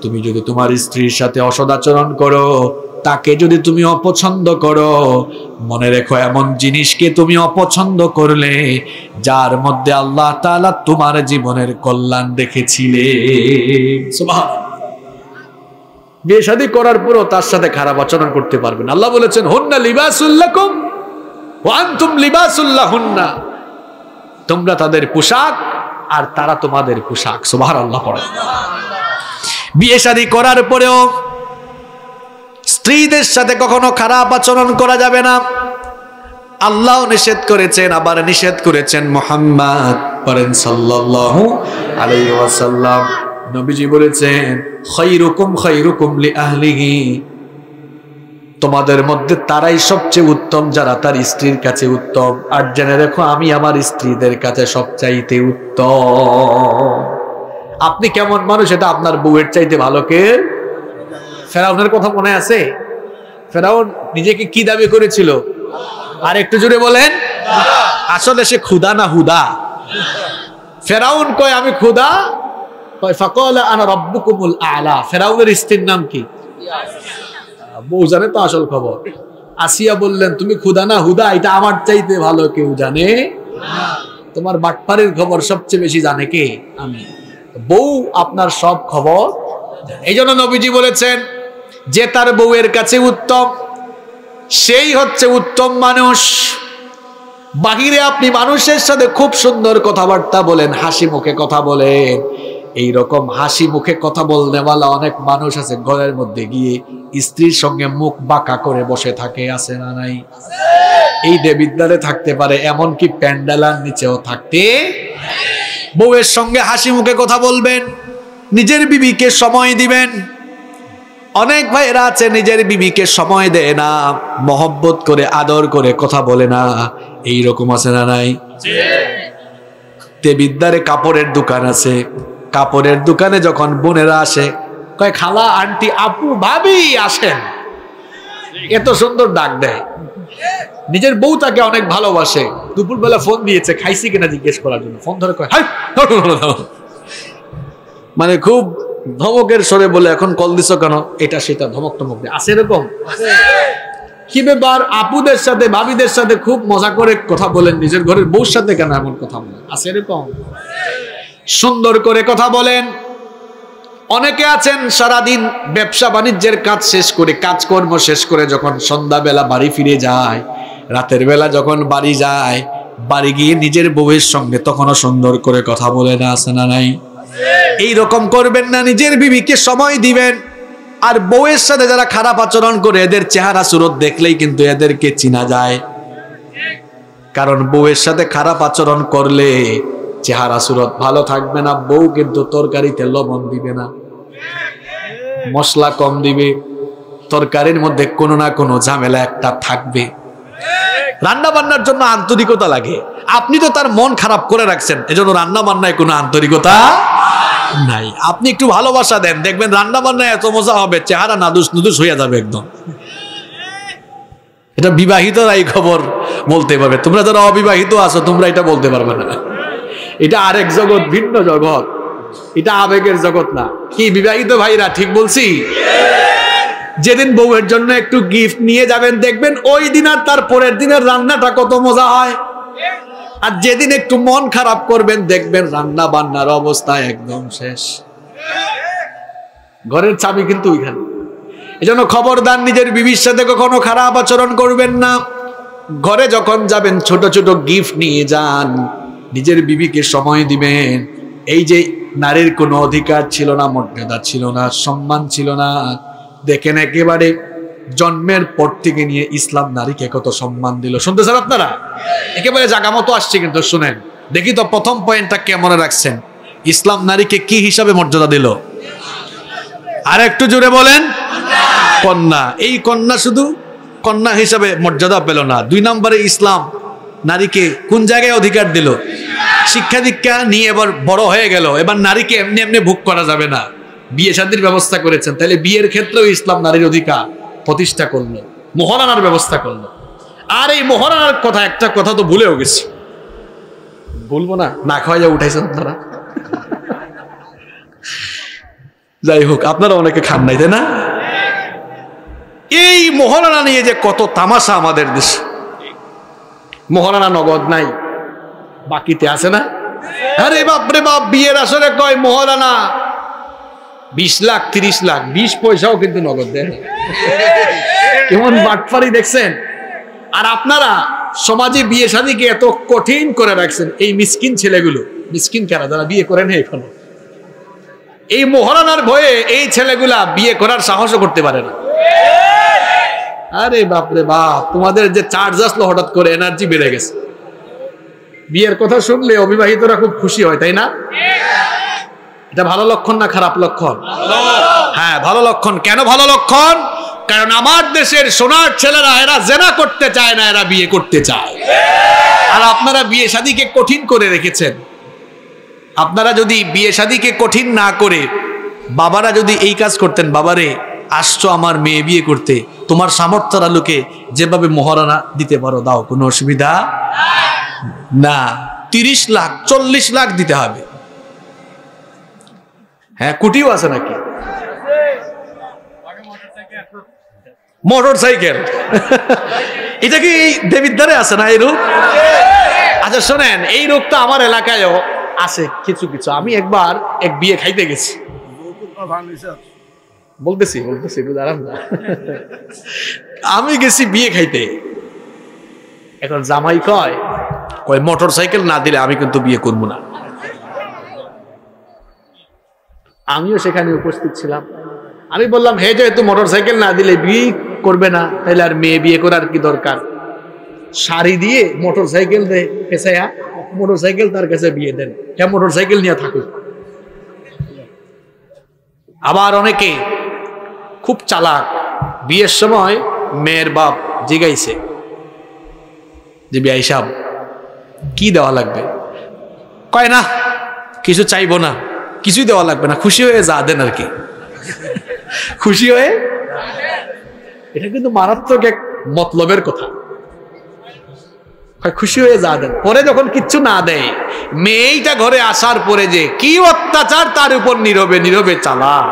তুমি যদি তোমার স্ত্রীর সাথে অসদ আচরণ করো তাকে যদি তুমি অপছন্দ করো, মনে রেখো এমন জিনিসকে তুমি অপছন্দ করলে, যার মধ্যে আল্লাহ তাআলা তোমার জীবনের কল্যাণ দেখেছিলে। বিয়ে শাদী করার পরও তার সাথে খারাপ আচরণ করতে পারবেন আল্লাহ বলেছেন, হন্না লিবাসুল্লাকুম ওয়ান্তুম লিবাসুল্লাহুন্না তোমরা তাদের পোশাক আর তারা তোমাদের পোশাক। সুবহানাল্লাহ পড়ে। বিয়ে শাদী করার পরেও স্ত্রীদের সাথে কখনো খারাপ আচরণ করা যাবে না। আল্লাহ নিষেধ করেছেন, আবার নিষেধ করেছেন মোহাম্মদ। সাল্লাল্লাহু নবীজি বলেছেন তোমাদের মধ্যে তারাই সবচেয়ে উত্তম, যারা তার স্ত্রীর কাছে উত্তম। আর জেনে দেখো আমি আমার স্ত্রীদের কাছে সবচাইতে উত্তম। আপনি কেমন মানুষ, এটা আপনার বউয়ের চাইতে ভালো কে? ফেরাউনের কথা মনে আছে? ফেরাউন নিজেকে কি দাবি করেছিল? আর একটু জুড়ে বলেন। আসলে সে ক্ষুদা না হুদা? ফেরাউন কয়, আমি ক্ষুদা আনা ফেরাউনের স্ত্রীর নাম কি? বউ জানে তো আসল খবর। আসিয়া বললেন, তুমি ক্ষুদা না হুদা? এটা আমার চাইতে ভালো কেউ জানে? তোমার খবর সবচেয়ে বেশি জানে কে? আমি। আপনার সব খবর এই জন্য নবীজি বলেছেন যে তার বউয়ের কাছে উত্তম, সেই হচ্ছে উত্তম মানুষ। বাহিরে আপনি মানুষের সাথে খুব সুন্দর কথাবার্তা বলেন, হাসি মুখে কথা বলেন। এই রকম হাসি মুখে কথা বলনেওয়ালা অনেক মানুষ আছে, ঘরের মধ্যে গিয়ে স্ত্রীর সঙ্গে মুখ বাঁকা করে বসে থাকে, আছে না নাই? এই দেবিদ্বারে থাকতে পারে, এমনকি প্যান্ডেলার নিচেও থাকতে বউয়ের সঙ্গে হাসি মুখে কথা বলবেন, নিজের বিবিকে সময় দিবেন। অনেক ভাইয়েরা আছে, নিজের বিবিকে সময় দেয় না, মহব্বত করে, আদর করে কথা বলে না। এই রকম আছে না নাই? দেবিদ্বারে কাপড়ের দোকান আছে। কাপড়ের দোকানে যখন বোনেরা আসে, কয়, খালা, আন্টি, আপু, ভাবি আসেন। এত সুন্দর ডাক দেয়। নিজের বউ তাকে অনেক ভালোবাসে। দুপুরবেলা ফোন দিয়েছে, খাইছি কিনা? জিজ্ঞেস করার জন্য। ফোন ধরে কয়। মানে খুব ধমকের সরে বলে এখন কল দিছ কেন? এটা সেটা ধমক টমক দিয়ে। আছে এরকম? কি ব্যাপার? আপুদের সাথে ভাবিদের সাথে খুব মজা করে কথা বলেন নিজের ঘরের বউর সাথে কেন এমন কথা বলেন? আছে এরকম? সুন্দর করে কথা বলেন। অনেকে আছেন সারাদিন ব্যবসা বাণিজ্যের কাজ শেষ করে কাজকর্ম শেষ করে যখন সন্ধ্যাবেলা বাড়ি ফিরে যায় রাতের বেলা যখন বাড়ি যায় বাড়ি গিয়ে নিজের বউয়ের সঙ্গে তখনও সুন্দর করে কথা বলে না আসে না নাই? এই রকম করবেন না, নিজের বিবিকে সময় দিবেন। আর বউয়ের সাথে যারা খারাপ আচরণ করে, এদের চেহারা সুরত দেখলেই কিন্তু এদেরকে চিনা যায়। কারণ বউয়ের সাথে খারাপ আচরণ করলে চেহারা সুরত ভালো থাকবে না, বউ কিন্তু তরকারিতে লবণ দিবে না। মশলা কম দিবে, তরকারির মধ্যে কোনো না কোনো ঝামেলা একটা থাকবে। রান্না বান্নার জন্য আন্তরিকতা লাগে। আপনি তো তার মন খারাপ করে রাখছেন, এজন্য রান্না বান্নায় কোনো আন্তরিকতা নাই। আপনি একটু ভালোবাসা দেন, দেখবেন রান্না বান্না এত মজা হবে, চেহারা নাদুস নুদুস হয়ে যাবে একদম। এটা বিবাহিতরা এই খবর বলতে পারবে। তোমরা যারা অবিবাহিত আছো, তোমরা এটা বলতে পারবে না। এটা আরেক জগৎ, ভিন্ন জগৎ। এটা আবেগের জগৎ না। কি, বিবাহিত ভাইরা, ঠিক বলছি? যেদিন বউয়ের জন্য একটু গিফট নিয়ে যাবেন, দেখবেন ওই দিন আর তার পরের দিনের রান্নাটা কত মজা হয়। আর যেদিন একটু মন খারাপ করবেন, দেখবেন রান্না বান্নার অবস্থা একদম শেষ। ঘরের চাবি কিন্তু ওইখানে। এই জন্য খবরদার নিজের বিবির সাথে কখনো খারাপ আচরণ করবেন না। ঘরে যখন যাবেন, ছোট ছোট গিফট নিয়ে যান। নিজের বিবিকে সময় দিবেন। এই যে নারীর কোনো অধিকার ছিল না, মর্যাদা ছিল না, সম্মান ছিল না, দেখেন একেবারে জন্মের পর থেকে নিয়ে ইসলাম নারীকে কত সম্মান দিল। শুনতেছেন আপনারা? একেবারে জাগা মতো আসছে কিন্তু, শুনেন। দেখি তো প্রথম পয়েন্টটা কে মনে রাখছেন? ইসলাম নারীকে কি হিসাবে মর্যাদা দিল? আর একটু জোরে বলেন। কন্যা। এই কন্যা শুধু কন্যা হিসাবে মর্যাদা পেল না। দুই নম্বরে ইসলাম নারীকে কোন জায়গায় অধিকার দিল? শিক্ষা দীক্ষা নিয়ে এবার বড় হয়ে গেল। এবার নারীকে এমনি এমনি ভোগ করা যাবে না। বিয়ে শান্তির ব্যবস্থা করেছেন। তাহলে বিয়ের ক্ষেত্রেও ইসলাম নারীর অধিকার। প্রতিষ্ঠা করল, মহারানার ব্যবস্থা করল। আর এই মহারানার কথা, একটা কথা তো ভুলেও গেছি। বলব না না খাওয়া যা উঠাইছেন আপনারা। যাই হোক, আপনারা অনেকে খান নাই, তাই না? এই মহারানা নিয়ে যে কত তামাশা আমাদের দেশে। মহারানা নগদ নাই, বাকিতে আছে না? আরে বাপরে বাপ, বিয়ের আসরে কয় মহারানা? বিশ লাখ, তিরিশ লাখ, বিশ পয়সাও কিন্তু নগদ দেয় কেমন বাটফারি দেখছেন? আর আপনারা সমাজে বিয়ে শাদীকে এত কঠিন করে রাখছেন, এই মিসকিন ছেলেগুলো। মিসকিন কেনা? যারা বিয়ে করেন এখনও। এই মহারানার ভয়ে এই ছেলেগুলা বিয়ে করার সাহসও করতে পারে না। আরে বাপরে বাপ, তোমাদের যে চার্জ আসলো হঠাৎ করে এনার্জি বেড়ে গেছে। বিয়ের কথা শুনলে অবিবাহিতরা খুব খুশি হয়, তাই না? এটা ভালো লক্ষণ না খারাপ লক্ষণ? হ্যাঁ ভালো লক্ষণ। কেন ভালো লক্ষণ? কারণ আমার দেশের সোনার ছেলেরা, এরা জেনা করতে চায় না, এরা বিয়ে করতে চায়। আর আপনারা বিয়ে শাদীকে কঠিন করে রেখেছেন। আপনারা যদি বিয়ে শাদীকে কঠিন না করে, বাবারা যদি এই কাজ করতেন, বাবারে, আসছো আমার মেয়ে বিয়ে করতে। তোমার সামর্থ্যের আলোকে যেভাবে মহারানা দিতে পারো, দাও। কোনো অসুবিধা না, তিরিশ লাখ, চল্লিশ লাখ দিতে হবে। হ্যাঁ কুটিও আছে নাকি? মোটর সাইকেল এটা কি এই দেবিদ্বারে আছে না এই রূপ? আচ্ছা শোনেন, এই রোগটা আমার এলাকায়ও আছে কিছু কিছু। আমি একবার এক বিয়ে খাইতে গেছি। বলতেছি বলতেছি আমি গেছি বিয়ে খাইতে। এখন জামাই কয় কয় মোটর সাইকেল না দিলে আমি কিন্তু বিয়ে করব না। আমিও সেখানে উপস্থিত ছিলাম। আমি বললাম, হে যেহেতু মোটর সাইকেল না দিলে বিয়ে করবে না তাহলে আর মেয়ে বিয়ে করার কি দরকার? শাড়ি দিয়ে মোটর সাইকেল দে পেছায়া মোটর সাইকেল তার কাছে বিয়ে দেন। হ্যাঁ মোটর সাইকেল নিয়ে থাকুক আবার অনেকে খুব চালাক। বিয়ের সময় মেয়ের বাপ জিগাইছে যে বিয়াই সাহেব, কি দেওয়া লাগবে? কয়, না, কিছু চাইব না। কিছুই দেওয়া লাগবে না, খুশি হয়ে যা দেন আর কি। খুশি হয়ে? এটা কিন্তু মারাত্মক এক মতলবের কথা। খুশি হয়ে যা দেন। পরে যখন কিচ্ছু না দেয় মেয়েটা ঘরে আসার পরে যে কি অত্যাচার তার উপর নীরবে নীরবে চালায়।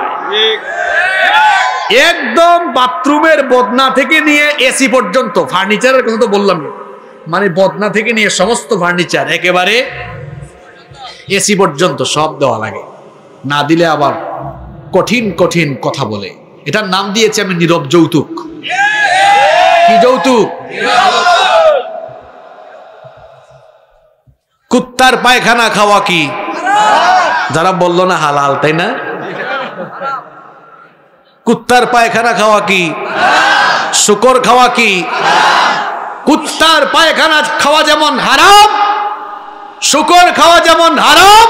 একদম বাথরুমের বদনা থেকে নিয়ে এসি পর্যন্ত, ফার্নিচারের কথা তো বললাম মানে বদনা থেকে নিয়ে সমস্ত ফার্নিচার, একেবারে এসি পর্যন্ত সব দেওয়া লাগে। না দিলে আবার কঠিন কঠিন কথা বলে। এটার নাম দিয়েছে আমি নীরব যৌতুক। কি যৌতুক? কুত্তার পায়খানা খাওয়া কি? যারা বলল না হালাল, তাই না? কুত্তার পায়খানা খাওয়া কি? শুকর খাওয়া কি? কুত্তার পায়খানা খাওয়া যেমন হারাম, শুকর খাওয়া যেমন হারাম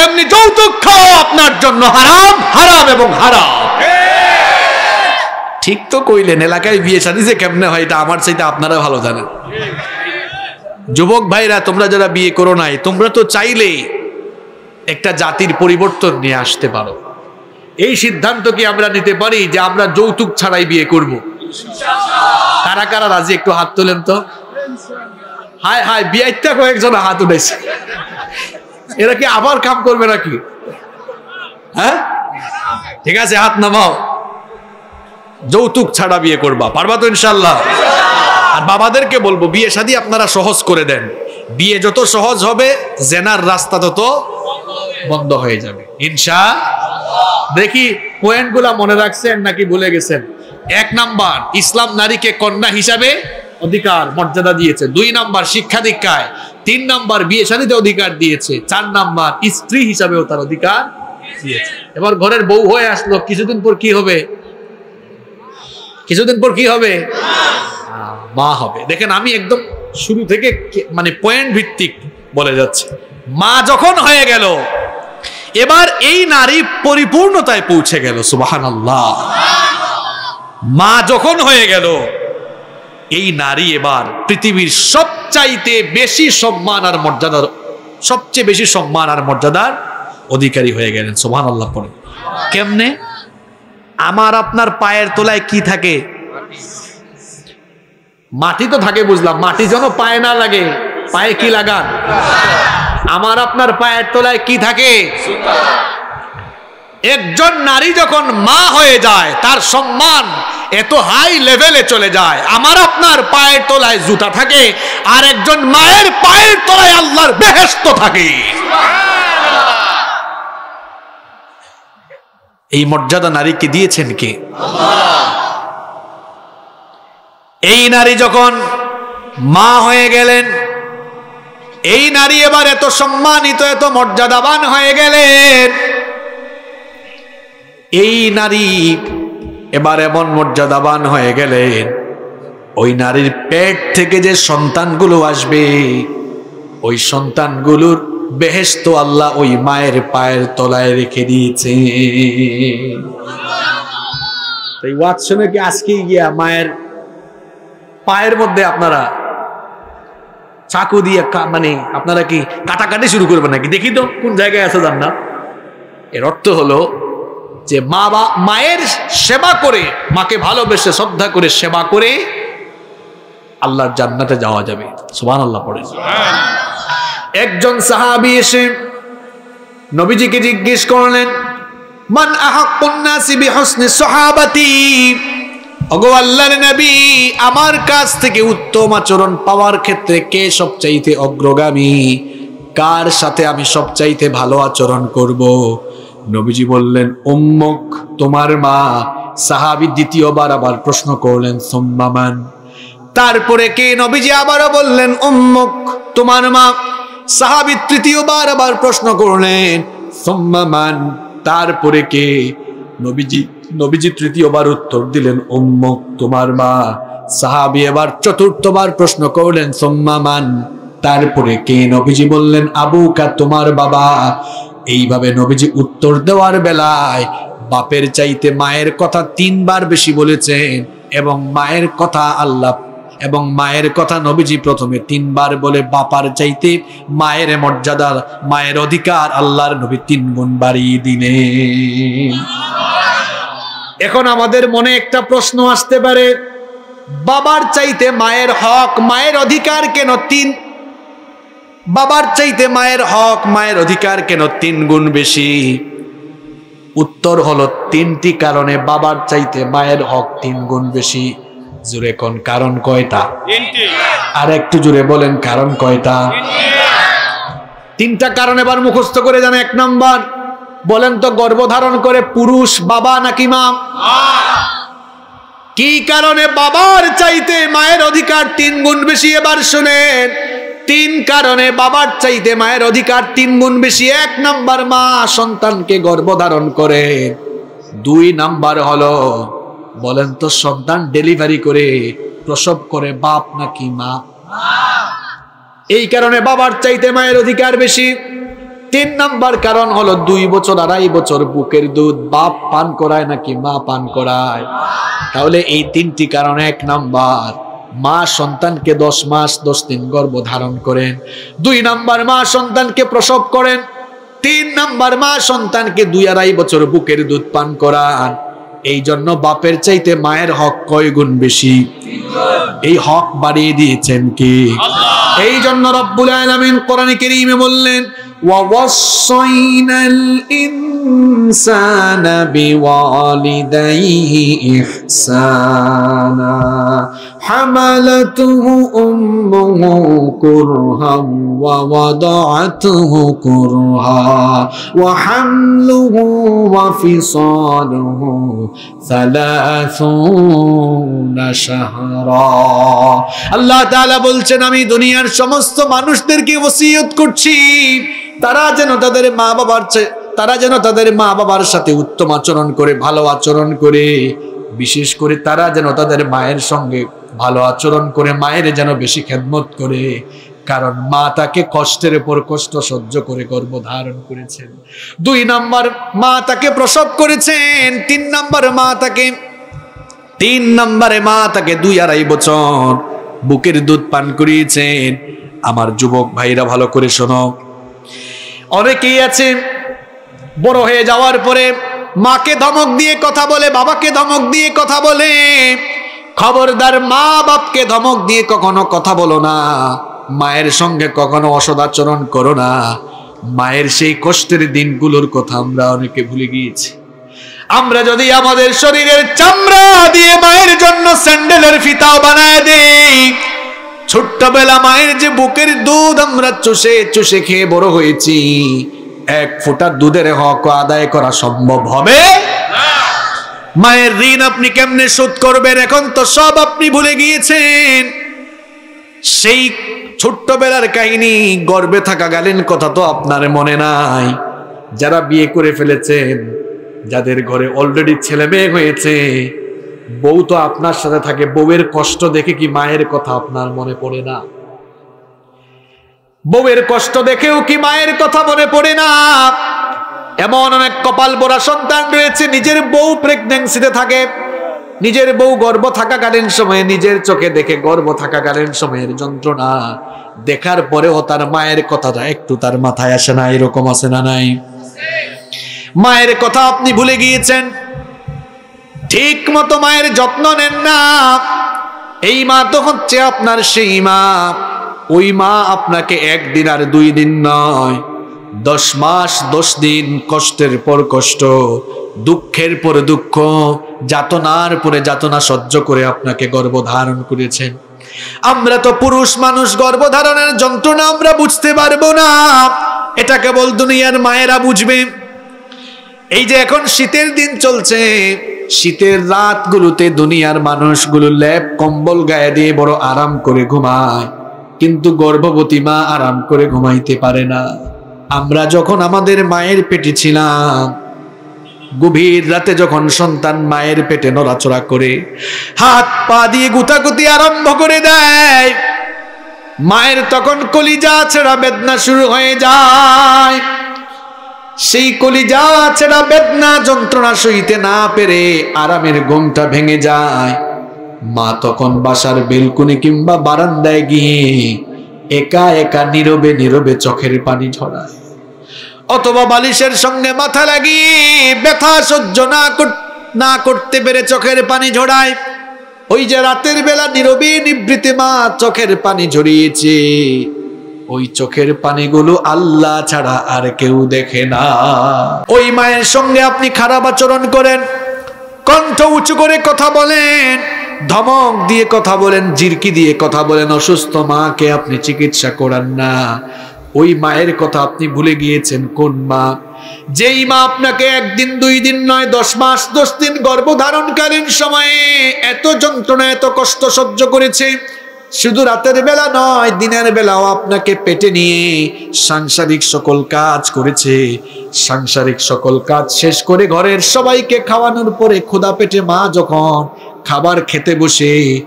তেমনি যৌতুক খাওয়া আপনার জন্য হারাম হারাম এবং হারাম। ঠিক তো কইলেন, এলাকায় বিয়ে শাদী যে কেমনে হয়, এটা আমার চাইতে আপনারা ভালো জানেন। যুবক ভাইরা, তোমরা যারা বিয়ে করো নাই, তোমরা তো চাইলে একটা জাতির পরিবর্তন নিয়ে আসতে পারো। এই সিদ্ধান্ত কি আমরা নিতে পারি যে আমরা যৌতুক ছাড়াই বিয়ে করব। কারা কারা রাজি? একটু হাত তোলেন তো। হায় হায় বিয়েটা কয়েকজন হাত উঠেছে। এরা কি আবার কাম করবে নাকি? হ্যাঁ? ঠিক আছে, হাত নামাও। যৌতুক ছাড়া বিয়ে করবা, পারবা তো ইনশাল্লাহ আর বাবাদেরকে বলব, বিয়ে শাদী আপনারা সহজ করে দেন। বিয়ে যত সহজ হবে, জেনার রাস্তা তত বন্ধ হয়ে যাবে। ইনশা দেখি পয়েন্টগুলা মনে রাখছেন নাকি ভুলে গেছেন? এক নাম্বার, ইসলাম নারীকে কন্যা হিসাবে অধিকার, মর্যাদা দিয়েছে। দুই নাম্বার, শিক্ষা দীক্ষায়। তিন নাম্বার বিয়ে শাদীতে অধিকার দিয়েছে, চার নাম্বার স্ত্রী হিসাবেও তার অধিকার দিয়েছে। এবার ঘরের বউ হয়ে আসলো, কিছুদিন পর কি হবে? কিছুদিন পর কি হবে? মা হবে। দেখেন, আমি একদম শুরু থেকে মানে পয়েন্ট ভিত্তিক বলে যাচ্ছে। মা যখন হয়ে গেল, এবার এই নারী পরিপূর্ণতায় পৌঁছে গেল সুবাহান মা যখন হয়ে গেল এই নারী এবার পৃথিবীর সবচাইতে বেশি সম্মান আর মর্যাদার, সবচেয়ে বেশি সম্মান আর মর্যাদার অধিকারী হয়ে গেলেন সোহান আল্লাহ পরে কেমনে? আমার আপনার পায়ের তলায় কি থাকে? মাটি তো থাকে বুঝলাম, মাটি যেন পায়ে না লাগে, পায়ে কি লাগান? আমার আপনার পায়ের তোলায় কি থাকে? একজন নারী যখন মা হয়ে যায়, তার সম্মান এত হাই লেভেলে চলে যায়। আমার আপনার পায়ের তলায় জুতা থাকে, আর একজন মায়ের পায়ের তলায় আল্লাহর বেহেস্ত থাকে। এই মর্যাদা নারীকে দিয়েছেন কে? এই নারী যখন মা হয়ে গেলেন, এই নারী এবার এত সম্মানিত, এত মর্যাদাবান হয়ে গেলেন। এই নারী এবার এমন মর্যাদাবান হয়ে গেলেন ওই নারীর পেট থেকে যে সন্তানগুলো আসবে, ওই সন্তানগুলোর বেহেস্ত আল্লাহ ওই মায়ের পায়ের তলায় রেখে দিয়েছে। এই ওয়াজ শুনে আজকে গিয়া মায়ের পায়ের মধ্যে আপনারা চাকু দিয়ে মানে আপনারা কি কাটাকাটি শুরু করবেন নাকি? দেখি তো কোন জায়গায় আছে জান না এর অর্থ হলো যে মা বা মায়ের সেবা করে, মাকে ভালোবেসে, শ্রদ্ধা করে সেবা করে আল্লাহর জান্নাতে যাওয়া যাবে। সুবহান আল্লাহ পড়ে। একজন সাহাবী এসে নবীজিকে জিজ্ঞেস করলেন, মান আহাক্কুন নাসি বিহুসনি সাহাবাতি? ওগো আল্লাহর নবী, আমার কাছ থেকে উত্তম আচরণ পাওয়ার ক্ষেত্রে কে সবচাইতে অগ্রগামী? কার সাথে আমি সবচাইতে ভালো আচরণ করব? নবীজি বললেন, উম্মুক, তোমার মা সাহাবী দ্বিতীয়বার আবার প্রশ্ন করলেন সোম্মামান তারপরে কে? নবীজি আবারও বললেন, উম্মুক, তোমার মা সাহাবী তৃতীয়বার আবার প্রশ্ন করলেন সোম্মামান তারপরে কে? নবীজি নবীজি তৃতীয়বার উত্তর দিলেন, উম্মুক, তোমার মা সাহাবি এবার চতুর্থবার প্রশ্ন করলেন সোম্মামান তারপরে কে? নবীজি বললেন আবুকা তোমার বাবা এইভাবে নবীজি উত্তর দেওয়ার বেলায় বাপের চাইতে মায়ের কথা তিনবার বেশি বলেছেন এবং মায়ের কথা আল্লাহ এবং মায়ের কথা নবীজি প্রথমে তিনবার বলে বাপার চাইতে মায়ের মর্যাদার মায়ের অধিকার আল্লাহর নবী তিন গুণ বাড়িয়ে দিলেন। এখন আমাদের মনে একটা প্রশ্ন আসতে পারে, বাবার চাইতে মায়ের হক, মায়ের অধিকার কেন তিন বাবার চাইতে মায়ের হক মায়ের অধিকার কেন তিন গুণ বেশি? উত্তর হলো তিনটি কারণে বাবার চাইতে মায়ের হক তিন গুণ বেশি। জুড়ে কোন কারণ কয়টা? আর একটু জুড়ে বলেন কারণ কয়টা? তিনটা। কারণ এবার মুখস্থ করে যান এক নম্বর। বলেন তো গর্ভধারণ করে পুরুষ বাবা নাকি মা। কি কারণে বাবার চাইতে মায়ের অধিকার তিন গুণ বেশি এবার শুনেন। তিন কারণে বাবার চাইতে মায়ের অধিকার তিন গুণ বেশি। এক নাম্বার মা সন্তানকে গর্ভধারণ করে। দুই নাম্বার হলো, বলেন তো, সন্তান ডেলিভারি করে প্রসব করে বাপ নাকি মা? এই কারণে বাবার চাইতে মায়ের অধিকার বেশি। তিন নাম্বার কারণ হলো, দুই বছর, আড়াই বছর বুকের দুধ বাপ পান করায় নাকি মা পান করায়? তাহলে এই তিনটি কারণ এক নাম্বার। মা সন্তানকে দশ মাস দশ দিন গর্ভ ধারণ করেন দুই নাম্বার মা সন্তানকে প্রসব করেন তিন নাম্বার মা সন্তানকে দুই আড়াই বছর বুকের দুধ পান করান এই জন্য বাপের চাইতে মায়ের হক কয় গুণ বেশি এই হক বাড়িয়ে দিয়েছেন কি এই জন্য রব্বুল আলামিন কোরআনে কারীমে বললেন ووصينا الإنسان بوالديه إحسانا حملته أمه كرها ووضعته كرها وحمله وفصاله ثلاثون شهرا আল্লাহ তাআলা বলছেন আমি দুনিয়ার সমস্ত মানুষদেরকে ওসিয়ত করছি তারা যেন তাদের মা বাবার চে- তারা যেন তাদের মা বাবার সাথে উত্তম আচরণ করে ভালো আচরণ করে বিশেষ করে তারা যেন তাদের মায়ের সঙ্গে ভালো আচরণ করে, মায়ের যেন বেশি খেদমত করে। কারণ মা তাকে কষ্টের উপর কষ্ট সহ্য করে গর্ভ ধারণ করেছেন। দুই নাম্বার, মা তাকে প্রসব করেছেন। তিন নাম্বার, মা তাকে, তিন নম্বরে মা তাকে দুই আড়াই বছর বুকের দুধ পান করিয়েছেন। আমার যুবক ভাইরা ভালো করে শোনো। অনেকেই আছে, বড় হয়ে যাওয়ার পরে মাকে ধমক দিয়ে কথা বলে, বাবাকে ধমক দিয়ে কথা বলে। খবরদার মা বাপকে ধমক দিয়ে কখনো কথা বলো না। মায়ের সঙ্গে কখনো অসদাচরণ করো না। মায়ের সেই কষ্টের দিনগুলোর কথা আমরা অনেকে ভুলে গিয়েছি। আমরা যদি আমাদের শরীরের চামড়া দিয়ে মায়ের জন্য স্যান্ডেলের ফিতাও বানায় দেই, ছোট্টবেলা মায়ের যে বুকের দুধ আমরা চুষে চুষে খেয়ে বড় হয়েছি এক ফোঁটা দুধের হক আদায় করা সম্ভব হবে? মায়ের ঋণ আপনি কেমনে শোধ করবেন? এখন তো সব আপনি ভুলে গিয়েছেন। সেই ছোট্টবেলার কাহিনী, গর্বে থাকাকালীন কথা তো আপনার মনে নাই। যারা বিয়ে করে ফেলেছেন, যাদের ঘরে অলরেডি ছেলে মেয়ে হয়েছে, বউ তো আপনার সাথে থাকে, বউয়ের কষ্ট দেখে কি মায়ের কথা আপনার মনে পড়ে না? বউয়ের কষ্ট দেখেও কি মায়ের কথা মনে পড়ে না? এমন অনেক কপাল বোরা সন্তান রয়েছে, নিজের বউ প্রেগনেন্সিতে থাকে। নিজের বউ গর্ভ থাকাকালীন সময়ে, নিজের চোখে দেখে গর্ভ থাকাকালীন সময়ের যন্ত্রণা। দেখার পরেও তার মায়ের কথাটা একটু তার মাথায় আসে না, এরকম আসে না নাই? মায়ের কথা আপনি ভুলে গিয়েছেন? ঠিক মতো মায়ের যত্ন নেন না। এই মা তো হচ্ছে আপনার সেই মা। ওই মা আপনাকে একদিন আর দুই দিন নয়। দশ মাস, দশ দিন কষ্টের পর কষ্ট, দুঃখের পরে দুঃখ, যাতনার পরে যাতনা সহ্য করে আপনাকে গর্ভধারণ করেছেন। আমরা তো পুরুষ মানুষ, গর্ভধারণের যন্ত্রণা আমরা বুঝতে পারব না। এটা কেবল দুনিয়ার মায়েরা বুঝবে। এই যে এখন শীতের দিন চলছে, শীতের রাতগুলোতে দুনিয়ার মানুষগুলো ল্যাপ কম্বল গায়ে দিয়ে বড় আরাম করে ঘুমায়। কিন্তু গর্ভবতী মা আরাম করে ঘুমাইতে পারে না। আমরা যখন আমাদের মায়ের পেটে ছিলাম, গভীর রাতে যখন সন্তান মায়ের পেটে নড়াচড়া করে, হাত পা দিয়ে গুতাগুতি আরম্ভ করে দেয়, মায়ের তখন কলিজা ছেড়া বেদনা শুরু হয়ে যায়। সেই কলিজা ছেড়া বেদনা যন্ত্রণা সইতে না পেরে আরামের ঘুমটা ভেঙে যায়। মা তখন বাসার বেলকুনি কিংবা বারান্দায় গিয়ে একা একা নীরবে নীরবে চোখের পানি ঝরায়। অথবা বালিশের সঙ্গে মাথা লাগিয়ে ব্যথা সহ্য না না করতে পেরে চোখের পানি ঝরায়। ওই যে রাতের বেলা নীরবে নিবৃতে মা চোখের পানি ঝরিয়েছে। ওই চোখের পানিগুলো আল্লাহ ছাড়া আর কেউ দেখে না। ওই মায়ের সঙ্গে আপনি খারাপ আচরণ করেন, কণ্ঠ উঁচু করে কথা বলেন। ধমক দিয়ে কথা বলেন, জিরকি দিয়ে কথা বলেন, অসুস্থ মাকে আপনি চিকিৎসা করান না। ওই মায়ের কথা আপনি ভুলে গিয়েছেন, কোন মা? যেই মা আপনাকে একদিন, দুই দিন নয়, দশ মাস, দশ দিন গর্ভধারণকালীন সময়ে এত যন্ত্রণা, এত কষ্ট সহ্য করেছে, শুধু রাতের বেলা নয়, দিনের বেলাও আপনাকে পেটে নিয়ে সাংসারিক সকল কাজ করেছে। সাংসারিক সকল কাজ শেষ করে ঘরের সবাইকে খাওয়ানোর পরে ক্ষুধা পেটে মা যখন খাবার খেতে বসে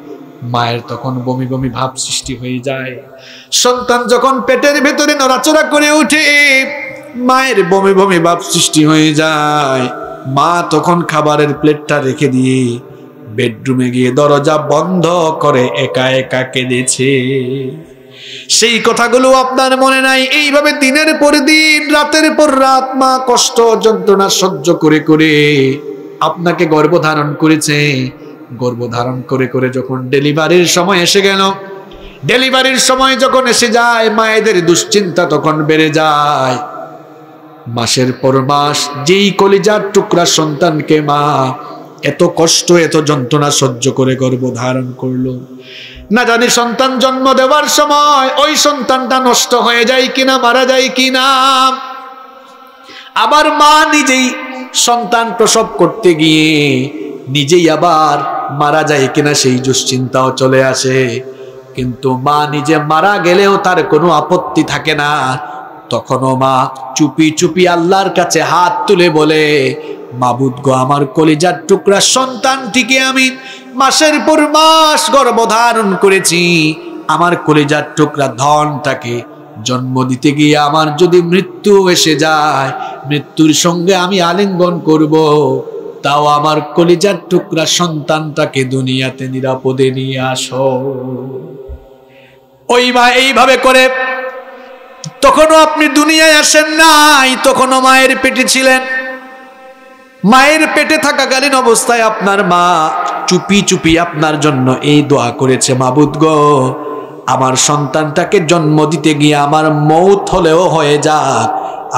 মায়ের তখন বমি বমি ভাব সৃষ্টি হয়ে যায়। সন্তান যখন পেটের ভেতরে নড়াচড়া করে ওঠে, মায়ের বমি বমি ভাব সৃষ্টি হয়ে যায়। মা তখন খাবারের প্লেটটা রেখে দিয়ে বেডরুমে গিয়ে দরজা বন্ধ করে একা একা কেঁদেছে। সেই কথাগুলো আপনার মনে নাই? এইভাবে দিনের পর দিন, রাতের পর রাত মা কষ্ট, যন্ত্রণা সহ্য করে করে আপনাকে গর্ভধারণ করেছে। গর্ভধারণ করে করে যখন ডেলিভারির সময় এসে গেল, ডেলিভারির সময় যখন এসে যায়, মায়েদের দুশ্চিন্তা তখন বেড়ে যায়। মাসের পর মাস যেই কলিজার টুকরা সন্তানকে মা এত কষ্ট, এত যন্ত্রণা সহ্য করে গর্ব ধারণ করল। না জানি সন্তান জন্ম দেওয়ার সময় ওই সন্তানটা নষ্ট হয়ে যায় কিনা, মারা যায় কিনা। আবার মা নিজেই সন্তান প্রসব করতে গিয়ে নিজেই আবার মারা যায় কিনা সেই দুশ্চিন্তাও চলে আসে। কিন্তু মা নিজে মারা গেলেও তার কোনো আপত্তি থাকে না। তখনও মা চুপি চুপি আল্লাহর কাছে হাত তুলে বলে, মাবুদ গো, আমার কলিজার টুকরা সন্তানটিকে আমি মাসের পর মাস গর্ভধারণ করেছি। আমার কলিজার টুকরা ধনটাকে জন্ম দিতে গিয়ে আমার যদি মৃত্যু এসে যায়, মৃত্যুর সঙ্গে আমি আলিঙ্গন করব। তাও আমার কলিজার টুকরা সন্তানটাকে দুনিয়াতে নিরাপদে নিয়ে আসো। ওই মা এইভাবে করে, তখনও আপনি দুনিয়ায় আসেন নাই, তখনও মায়ের পেটে ছিলেন। মায়ের পেটে থাকাকালীন অবস্থায় আপনার মা চুপি চুপি আপনার জন্য এই দোয়া করেছে, মাবুদ গো, আমার সন্তানটাকে জন্ম দিতে গিয়ে আমার মৌত হলেও হয়ে যাক।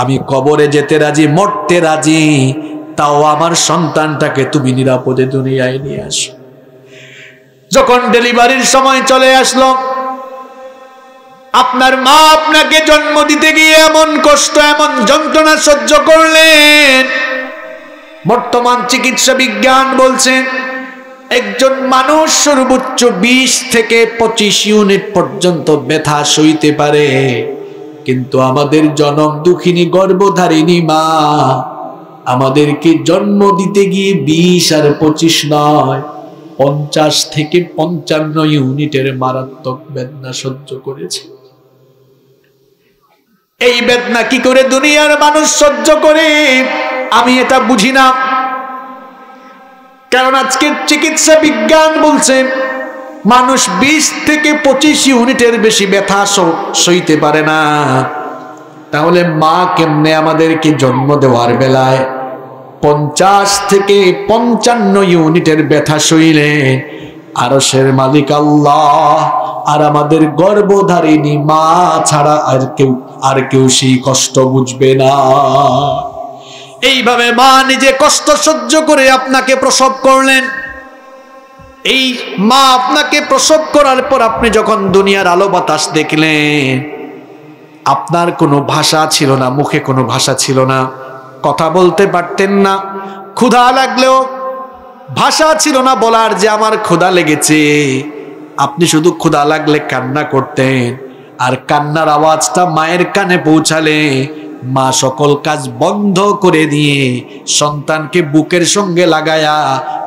আমি কবরে যেতে রাজি, মরতে রাজি তাও আমার সন্তানটাকে তুমি নিরাপদে দুনিয়ায় নিয়ে আসো। যখন ডেলিভারির সময় চলে আসলো, আপনার মা আপনাকে জন্ম দিতে গিয়ে এমন কষ্ট, এমন যন্ত্রণা সহ্য করলেন। বর্তমান চিকিৎসা বিজ্ঞান বলছেন একজন মানুষ সর্বোচ্চ বিশ থেকে পঁচিশ ইউনিট পর্যন্ত ব্যথা সইতে পারে। কিন্তু আমাদের জনম দুঃখিনী গর্ভধারিণী মা আমাদেরকে জন্ম দিতে গিয়ে বিশ আর পঁচিশ নয়, পঞ্চাশ থেকে পঞ্চান্ন ইউনিটের মারাত্মক বেদনা সহ্য করেছে। এই বেদনা কি করে দুনিয়ার মানুষ সহ্য করে? আমি এটা বুঝি না। কারণ আজকের চিকিৎসা বিজ্ঞান বলছে, মানুষ বিশ থেকে পঁচিশ ইউনিটের বেশি ব্যথা সইতে পারে না। তাহলে মা কেমনে আমাদেরকে জন্ম দেওয়ার বেলায় পঞ্চাশ থেকে পঞ্চান্ন ইউনিটের ব্যথা সইলেন আরসের মালিক আল্লাহ আর আমাদের গর্ভধারিণী মা ছাড়া আর কেউ আর কেউ সেই কষ্ট বুঝবে না। এইভাবে মা নিজে কষ্ট সহ্য করে আপনাকে প্রসব করলেন। এই মা আপনাকে প্রসব করার পর আপনি যখন দুনিয়ার আলো বাতাস দেখলেন আপনার কোনো ভাষা ছিল না, মুখে কোনো ভাষা ছিল না। কথা বলতে পারতেন না। ক্ষুধা লাগলেও ভাষা ছিল না বলার যে আমার ক্ষুধা লেগেছে। আপনি শুধু ক্ষুধা লাগলে কান্না করতেন আর কান্নার আওয়াজটা মায়ের কানে পৌঁছালে মা সকল কাজ বন্ধ করে দিয়ে সন্তানকে বুকের সঙ্গে লাগায়া,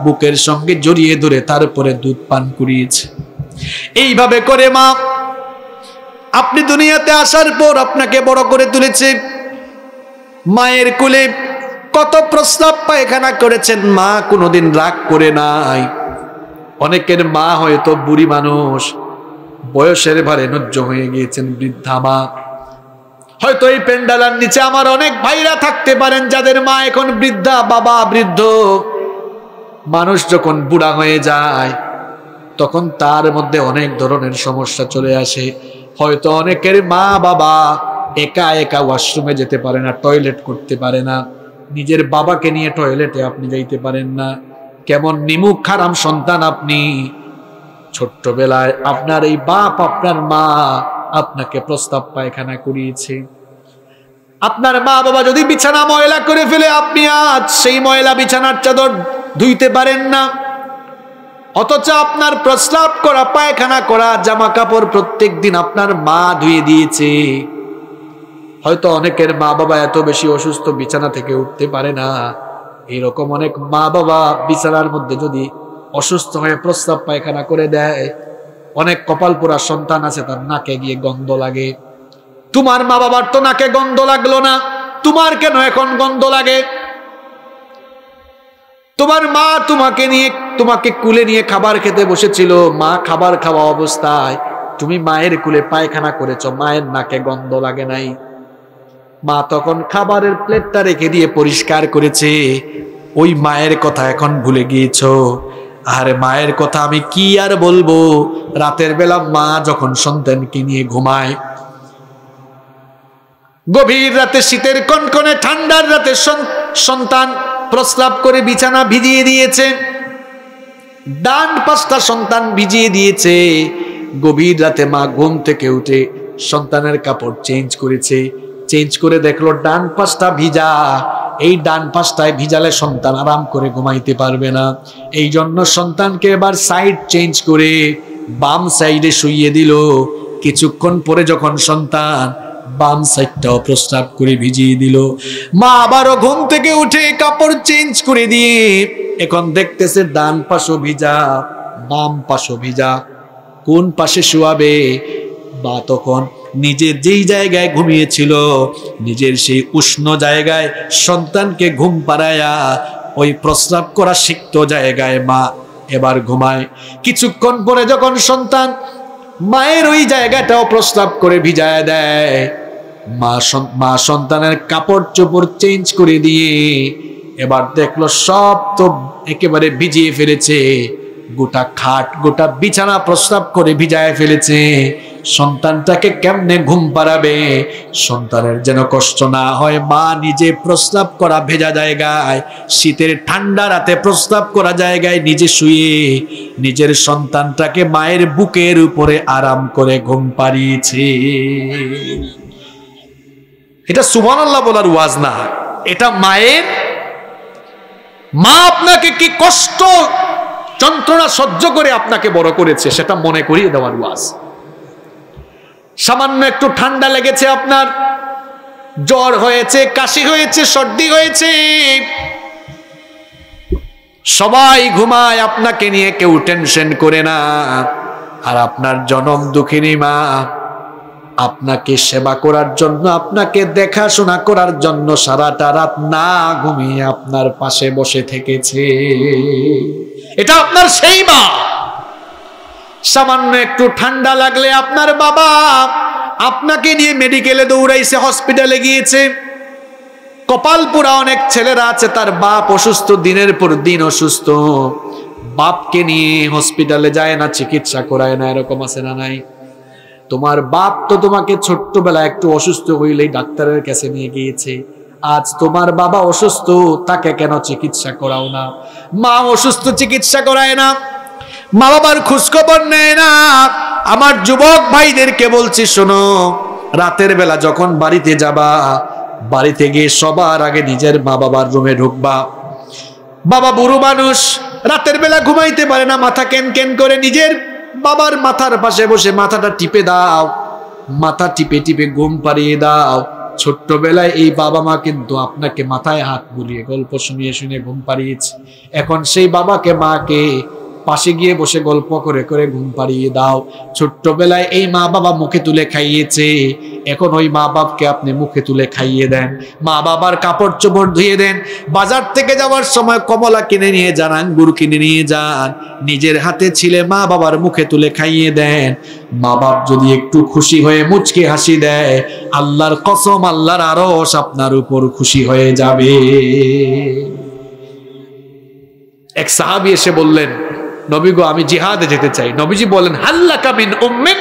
বুকের সঙ্গে জড়িয়ে ধরে তারপরে দুধ পান করিয়েছে। এইভাবে করে মা আপনি দুনিয়াতে আসার পর আপনাকে বড় করে তুলেছে। মায়ের কুলে কত প্রস্তাব পায়খানা করেছেন, মা কোনোদিন রাগ করে নাই। অনেকের মা হয়তো বুড়ি মানুষ, বয়সের ভারে নজ্জ হয়ে গিয়েছেন বৃদ্ধা মা। হয়তো এই পেন্ডালার নিচে আমার অনেক ভাইরা থাকতে পারেন, যাদের মা এখন বৃদ্ধা, বাবা বৃদ্ধ। মানুষ যখন বুড়া হয়ে যায়, তখন তার মধ্যে অনেক ধরনের সমস্যা চলে আসে। হয়তো অনেকের মা বাবা একা একা ওয়াশরুমে যেতে পারে না, টয়লেট করতে পারে না, নিজের বাবাকে নিয়ে টয়লেটে আপনি যাইতে পারেন না। কেমন নিমুখ খারাম সন্তান আপনি। ছোট্টবেলায় আপনার এই বাপ, আপনার মা আপনাকে প্রস্তাব পায়খানা করিয়েছে। আপনার মা বাবা যদি বিছানা ময়লা করে ফেলে, আপনি আজ সেই ময়লা বিছানার চাদর ধুইতে পারেন না। অথচ আপনার প্রস্রাব করা, পায়খানা করা জামা কাপড় প্রত্যেক দিন আপনার মা ধুয়ে দিয়েছে। হয়তো অনেকের মা বাবা এত বেশি অসুস্থ, বিছানা থেকে উঠতে পারে না। এরকম অনেক মা বাবা বিছানার মধ্যে যদি অসুস্থ হয়ে প্রস্রাব, পায়খানা করে দেয়, অনেক কপাল পোড়া সন্তান আছে, তার নাকে গিয়ে গন্ধ লাগে। তোমার মা বাবার তো নাকে গন্ধ লাগল না। তোমার কেন এখন গন্ধ লাগে? তোমার মা তোমাকে নিয়ে, তোমাকে কুলে নিয়ে খাবার খেতে বসেছিল। মা খাবার খাওয়া অবস্থায়, তুমি মায়ের কুলে পায়খানা করেছ, মায়ের নাকে গন্ধ লাগে নাই। মা তখন খাবারের প্লেটটা রেখে দিয়ে পরিষ্কার করেছে। ওই মায়ের কথা এখন ভুলে গিয়েছ। আর মায়ের কথা আমি কি আর বলব? রাতের বেলা মা যখন সন্তানকে নিয়ে ঘুমায়, গভীর রাতে শীতের কনকনে, ঠান্ডার রাতে সন্তান প্রস্রাব করে বিছানা ভিজিয়ে দিয়েছে। ডান পাঁচটা সন্তান ভিজিয়ে দিয়েছে। গভীর রাতে মা ঘুম থেকে উঠে সন্তানের কাপড় চেঞ্জ করেছে। চেঞ্জ করে দেখল ডান পাশটা ভিজা। এই ডান পাশটায় ভিজালে সন্তান আরাম করে ঘুমাইতে পারবে না। এই জন্য সন্তানকে এবার সাইড চেঞ্জ করে বাম সাইডে শুইয়ে দিল। কিছুক্ষণ পরে যখন সন্তান বাম সাইডটাও প্রস্তাব করে ভিজিয়ে দিল। মা আবারও ঘুম থেকে উঠে কাপড় চেঞ্জ করে দিয়ে এখন দেখতেছে ডান পাশও ভিজা, বাম পাশও ভিজা। কোন পাশে শোয়াবে? বা তখন নিজের যেই জায়গায় ঘুমিয়েছিল, নিজের সেই উষ্ণ জায়গায় সন্তানকে ঘুম পাড়ায়া ওই প্রস্রাব করা সিক্ত জায়গায় মা এবার ঘুমায়। কিছুক্ষণ পরে যখন সন্তান মায়ের ওই জায়গাটাও প্রস্রাব করে ভিজায় দেয় মা সন্তানের কাপড় চোপড় চেঞ্জ করে দিয়ে এবার দেখল সব তো একেবারে ভিজিয়ে ফেলেছে। গোটা খাট, গোটা বিছানা প্রস্রাব করে ভিজায় ফেলেছে। সন্তানটাকে কেমনে ঘুম পাড়াবে? সন্তানের যেন কষ্ট না হয়, মা নিজে প্রস্রাব করা ভেজা জায়গায়, শীতের ঠান্ডা রাতে প্রস্রাব করা জায়গায় নিজে শুয়ে নিজের সন্তানটাকে মায়ের বুকের উপরে আরাম করে ঘুম পাড়িয়েছে। এটা সুবহান আল্লাহ বলার ওয়াজ না। এটা মায়ের, মা আপনাকে কি কষ্ট, যন্ত্রণা সহ্য করে আপনাকে বড় করেছে সেটা মনে করিয়ে দেওয়ার ওয়াজ। সামান্য একটু ঠান্ডা লেগেছে আপনার, জ্বর হয়েছে, কাশি হয়েছে, সর্দি হয়েছে। সবাই ঘুমায়, আপনাকে নিয়ে কেউ টেনশন করে না। আর আপনার জনম দুঃখিনী মা। আপনাকে সেবা করার জন্য, আপনাকে দেখাশোনা করার জন্য সারাটা রাত না ঘুমিয়ে আপনার পাশে বসে থেকেছে। এটা আপনার সেই মা। সামান্য একটু ঠান্ডা লাগলে আপনার বাবা আপনাকে নিয়ে মেডিকেলে দৌড়াইছে, হসপিটালে গিয়েছে। কপালপুরা অনেক ছেলেরা আছে, তার বাপ অসুস্থ, দিনের পর দিন অসুস্থ। বাপকে নিয়ে হসপিটালে যায় না, চিকিৎসা করায় না, এরকম আছে না নাই? তোমার বাপ তো তোমাকে ছোট্টবেলা একটু অসুস্থ হইলেই ডাক্তারের কাছে নিয়ে গিয়েছে। আজ তোমার বাবা অসুস্থ, তাকে কেন চিকিৎসা করাও না? মা অসুস্থ, চিকিৎসা করায় না। মা বাবার খোঁজখবর নেয় না। আমার যুবক ভাইদেরকে বলছি, শোনো, রাতের বেলা যখন বাড়িতে যাবা, বাড়িতে গিয়ে সবার আগে নিজের মা বাবার রুমে ঢুকবা। বাবা বুড়ো মানুষ, রাতের বেলা ঘুমাইতে পারে না, মাথা কেন কেন করে নিজের বাবার মাথার পাশে বসে মাথাটা টিপে দাও। মাথা টিপে টিপে ঘুম পাড়িয়ে দাও। ছোট্টবেলায় এই বাবা মা কিন্তু আপনাকে মাথায় হাত বুলিয়ে গল্প শুনিয়ে শুনিয়ে ঘুম পাড়িয়েছে। এখন সেই বাবাকে, মাকে পাশে গিয়ে বসে গল্প করে করে ঘুম পাড়িয়ে দাও। ছোট্টবেলায় এই মা বাবা মুখে তুলে খাইয়েছে। এখন ওই মা বাপকে আপনি মুখে তুলে খাইয়ে দেন। মা বাবার কাপড় চোপড় ধুয়ে দেন। বাজার থেকে যাওয়ার সময় কমলা কিনে নিয়ে যান, আঙ্গুর কিনে নিয়ে যান। নিজের হাতে ছিলে মা বাবার মুখে তুলে খাইয়ে দেন। মা বাপ যদি একটু খুশি হয়ে মুচকে হাসি দেয়, আল্লাহর কসম, আল্লাহর আরস আপনার উপর খুশি হয়ে যাবে। এক সাহাবি এসে বললেন নবী গো আমি জিহাদে যেতে চাই। নবীজি বললেন হাল্লা কামিন উম্মিন।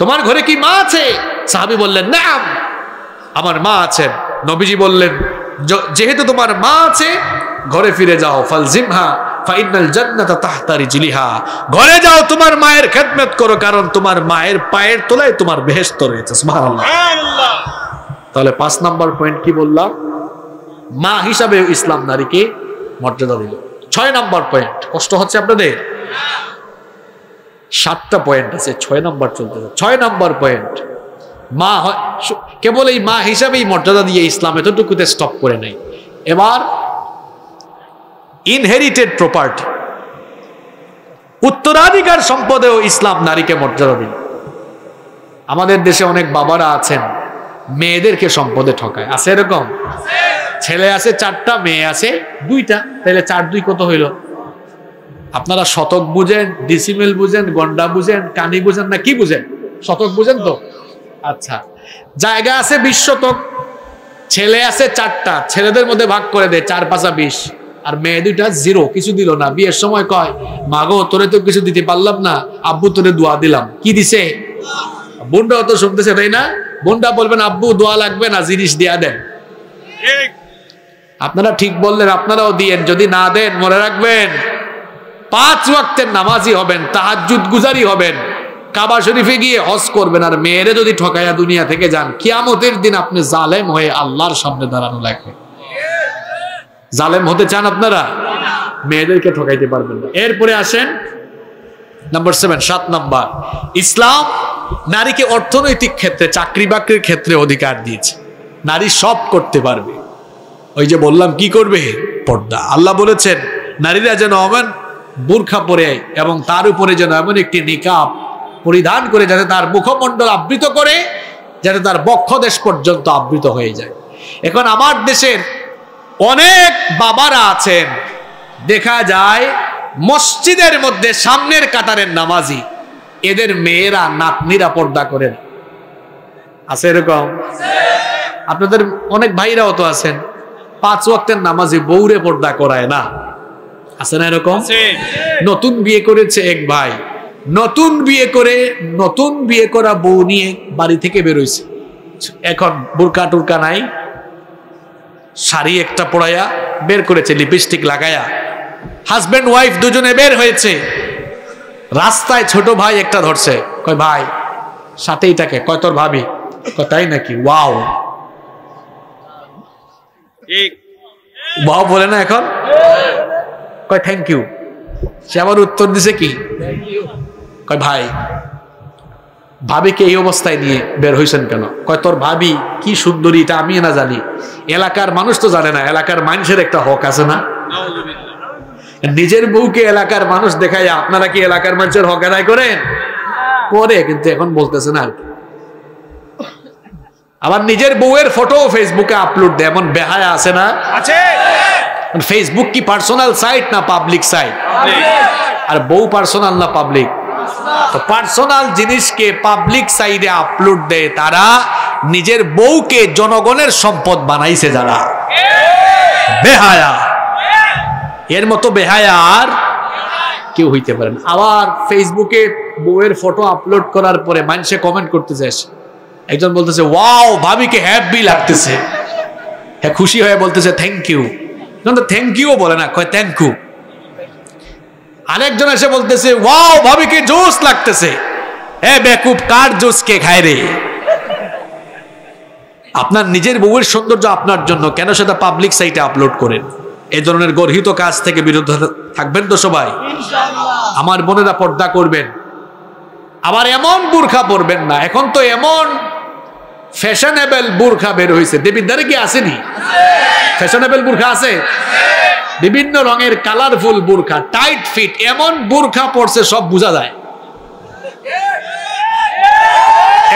তোমার ঘরে কি মা আছে? সাহাবি বললেন নাম। আমার মা আছেন। নবীজি বললেন যেহেতু তোমার মা আছে ঘরে ফিরে যাও। ফালজিমহা ফাইনাল জান্নাতা তাহতা রিজলিহা ঘরে যাও তোমার মায়ের খেদমত করো কারণ তোমার মায়ের পায়ের তলায় তোমার বেহেশত রয়েছে। সুবহানাল্লাহ। তাহলে পাঁচ নাম্বার পয়েন্ট কি বললাম? মা হিসাবে ইসলাম নারীকে মর্যাদা দিল। ছয় নাম্বার পয়েন্ট কষ্ট হচ্ছে আপনাদের? সাতটা পয়েন্ট আছে, ছয় নাম্বার চলতেছে ছয় নাম্বার পয়েন্ট মা কেবল এই মা হিসাবেই মর্যাদা দিয়ে ইসলাম এতটুকুতে স্টপ করে নেই। এবার ইনহেরিটেড প্রপার্টি উত্তরাধিকার সম্পদেও ইসলাম নারীকে মর্যাদা দিল। আমাদের দেশে অনেক বাবারা আছেন, মেয়েদেরকে সম্পদে ঠকায়। আছে এরকম? ছেলে আছে চারটা, মেয়ে আছে দুইটা। তাহলে চার দুই কত হইল? আপনারা শতক বুঝেন ডিসিমেল বুঝেন, গন্ডা বুঝেন, কানি বুঝেন না কি বুঝেন? শতক বুঝেন তো? আচ্ছা। জায়গা আছে বিশ শতক, ছেলে আছে চারটা, ছেলেদের মধ্যে ভাগ করে দেয় চার পাঁচা বিশ। আর মেয়ে দুইটা জিরো কিছু দিল না। বিয়ের সময় কয়, মাগো, তোরে তো কিছু দিতে পারলাম না, আব্বু তোরে দোয়া দিলাম। কি দিছে? বোনটাও তো শুনতেছে, তাই না? বোনটা বলবেন, আব্বু, দোয়া লাগবে না, জিনিস দেয়া দেন। আপনারা ঠিক বললেন, আপনারাও দিয়েন, যদি না দেন, মনে রাখবেন, পাঁচ ওয়াক্তের নামাজি হবেন তাহাজুদ গুজারি হবেন, কাবা শরীফে গিয়ে হজ করবেন, আর মেয়েরে যদি ঠকাইয়া দুনিয়া থেকে যান, কিয়ামতের দিন আপনি জালেম হয়ে আল্লাহর সামনে দাঁড়ানো লাগবে। জালেম হতে চান আপনারা? মেয়েদেরকে ঠকাইতে পারবেন না। এরপরে আসেন নাম্বার সেভেন সাত নাম্বার। ইসলাম নারীকে অর্থনৈতিক ক্ষেত্রে চাকরি বাকরির ক্ষেত্রে অধিকার দিয়েছে। নারী সব করতে পারবে। ওই যে বললাম, কি করবে? পর্দা। আল্লাহ বলেছেন, নারীরা যেন এমন বোরখা পরে এবং তার উপরে যেন এমন একটি নিকাব পরিধান করে যাতে তার মুখমণ্ডল আবৃত করে, যাতে তার বক্ষদেশ পর্যন্ত আবৃত হয়ে যায়। এখন আমার দেশের অনেক বাবারা আছেন, দেখা যায় মসজিদের মধ্যে সামনের কাতারের নামাজি, এদের মেয়েরা নাতনিরা পর্দা করেন। আছে এরকম? আপনাদের অনেক ভাইরাও তো আছেন। পাঁচ ওয়াক্তের নামাজে বৌরে পর্দা করায় না। আছে না এরকম? নতুন বিয়ে করেছে এক ভাই। নতুন বিয়ে করে নতুন বিয়ে করা বউ নিয়ে বাড়ি থেকে বেরোইছে। এখন বুরকা টুরকা নাই। শাড়ি একটা পড়াইয়া বের করেছে লিপস্টিক লাগায়া হাজবেন্ড ওয়াইফ দুজনে বের হয়েছে। রাস্তায় ছোট ভাই একটা ধরছে। কয় ভাই সাথেই থাকে। কয় তোর ভাবি? কয় তাই নাকি? ওয়াও। ওয়াও বলে না এখন? কয় থ্যাংক ইউ সে আবার উত্তর দিছে কি? কয় ভাই ভাবিকে এই অবস্থায় নিয়ে বের হয়েছেন কেন? কয় তোর ভাবি কি সুন্দরী এটা আমি না জানি। এলাকার মানুষ তো জানে না এলাকার মানুষের একটা হক আছে না? নিজের বউকে এলাকার মানুষ দেখায় আপনারা কি এলাকার মানুষের হক আদায় করেন? করে কিন্তু এখন বলতেছে না আর কি। আবার নিজের বউয়ের ফটো ফেসবুকে আপলোড দেয় এমন বেহায়া আছে না? আছে। ফেসবুক কি পার্সোনাল সাইট না পাবলিক সাইট আর বউ পার্সোনাল না পাবলিক তো পার্সোনাল জিনিসকে পাবলিক সাইডে আপলোড দেয় তারা নিজের বউকে জনগণের সম্পদ বানাইছে যারা। বেহায়া। এর মতো বেহায়া আর কেউ হইতে পারে না। আবার ফেসবুকে বউয়ের ফটো আপলোড করার পরে মানুষে কমেন্ট করতে এসে। একজন বলতেছে ওয়াও ভাবিকে হ্যাপি লাগতেছে। হ্যাঁ খুশি হয়ে বলতেছে থ্যাংক ইউ কিন্তু থ্যাংক ইউ বলে না কয় থ্যাংক ইউ আরেকজন এসে বলতেছে ওয়াও ভাবিকে জোস লাগতেছে। হ্যাঁ বেকুব কার জোস কে খায় রে? আপনার নিজের বউয়ের সৌন্দর্য আপনার জন্য কেন সেটা পাবলিক সাইটে আপলোড করেন? এই ধরনের গর্হিত কাজ থেকে বিরত থাকবেন তো সবাই? আমার বোনেরা পর্দা করবেন। আবার এমন বুরখা পরবেন না। এখন তো এমন ফ্যাশনেবল বুরখা বের হয়েছে দেবিদ্বারে কি আসেনি? ফ্যাশনেবল বুরখা আছে? বিভিন্ন রঙের কালারফুল বুরখা টাইট ফিট এমন বুরখা পড়ছে সব বোঝা যায়।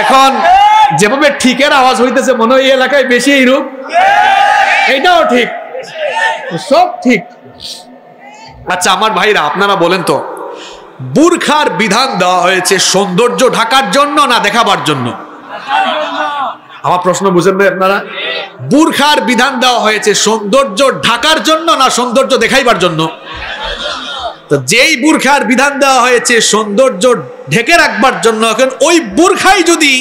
এখন যেভাবে ঠিকের আওয়াজ হইতেছে, মনে হয় এলাকায় বেশি এইরূপ এটাও ঠিক। সব ঠিক। আচ্ছা আমার ভাইরা, আপনারা বলেন তো, বুরখার বিধান দেওয়া হয়েছে সৌন্দর্য ঢাকার জন্য না দেখাবার জন্য? আমার প্রশ্ন বুঝেন না আপনারা? বুরখার বিধান দেওয়া হয়েছে সৌন্দর্য ঢাকার জন্য না সৌন্দর্য দেখাইবার জন্য? তো যেই বুরখার বিধান দেওয়া হয়েছে সৌন্দর্য ঢেকে রাখবার জন্য, এখন ওই বুরখাই যদি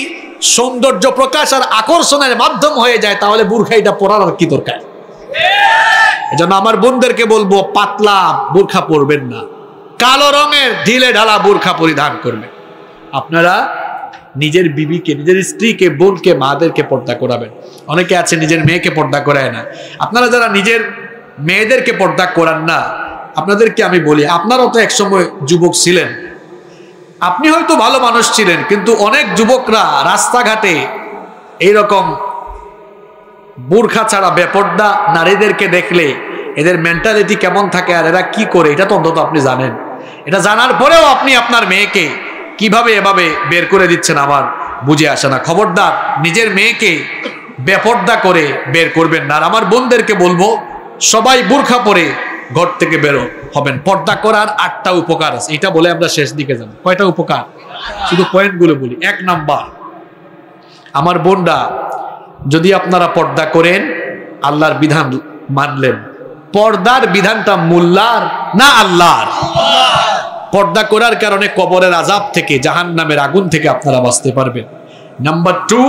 সৌন্দর্য প্রকাশ আর আকর্ষণের মাধ্যম হয়ে যায়, তাহলে বুরখাইটা পরার আর কি দরকার? এজন্য আমার বোনদেরকে বলব, পাতলা বুরখা পরবেন না। কালো রঙের ঢিলে ঢালা বুরখা পরিধান করবেন। আপনারা নিজের বিবিকে, নিজের স্ত্রীকে, বোনকে, মাদেরকে পর্দা করাবেন। অনেকে আছে নিজের মেয়েকে পর্দা করায় না। আপনারা যারা নিজের মেয়েদেরকে পর্দা করান না, আপনাদেরকে আমি বলি আপনারাও তো একসময় যুবক ছিলেন। আপনি হয়তো ভালো মানুষ ছিলেন, কিন্তু অনেক যুবকরা রাস্তাঘাটে এইরকম বুরখা ছাড়া বেপর্দা নারীদেরকে দেখলে এদের মেন্টালিটি কেমন থাকে আর এরা কি করে, এটা তো অন্তত আপনি জানেন। এটা জানার পরেও আপনি আপনার মেয়েকে কীভাবে এভাবে বের করে দিচ্ছেন আমার বুঝে আসে না। খবরদার, নিজের মেয়েকে বেপর্দা করে বের করবেন না। আর আমার বোনদেরকে বলব, সবাই বুরখা পরে ঘর থেকে বেরো হবেন। পর্দা করার আটটা উপকার আছে। এটা বলে আমরা শেষ দিকে যাব। কয়টা উপকার? শুধু পয়েন্টগুলো বলি। এক নাম্বার, আমার বোনরা, যদি আপনারা পর্দা করেন, আল্লাহর বিধান মানলেন। পর্দার বিধানটা মোল্লার না আল্লাহর? পর্দা করার কারণে কবরের আজাব থেকে জাহান নামের আগুন থেকে আপনারা বাঁচতে পারবেন। নাম্বার টু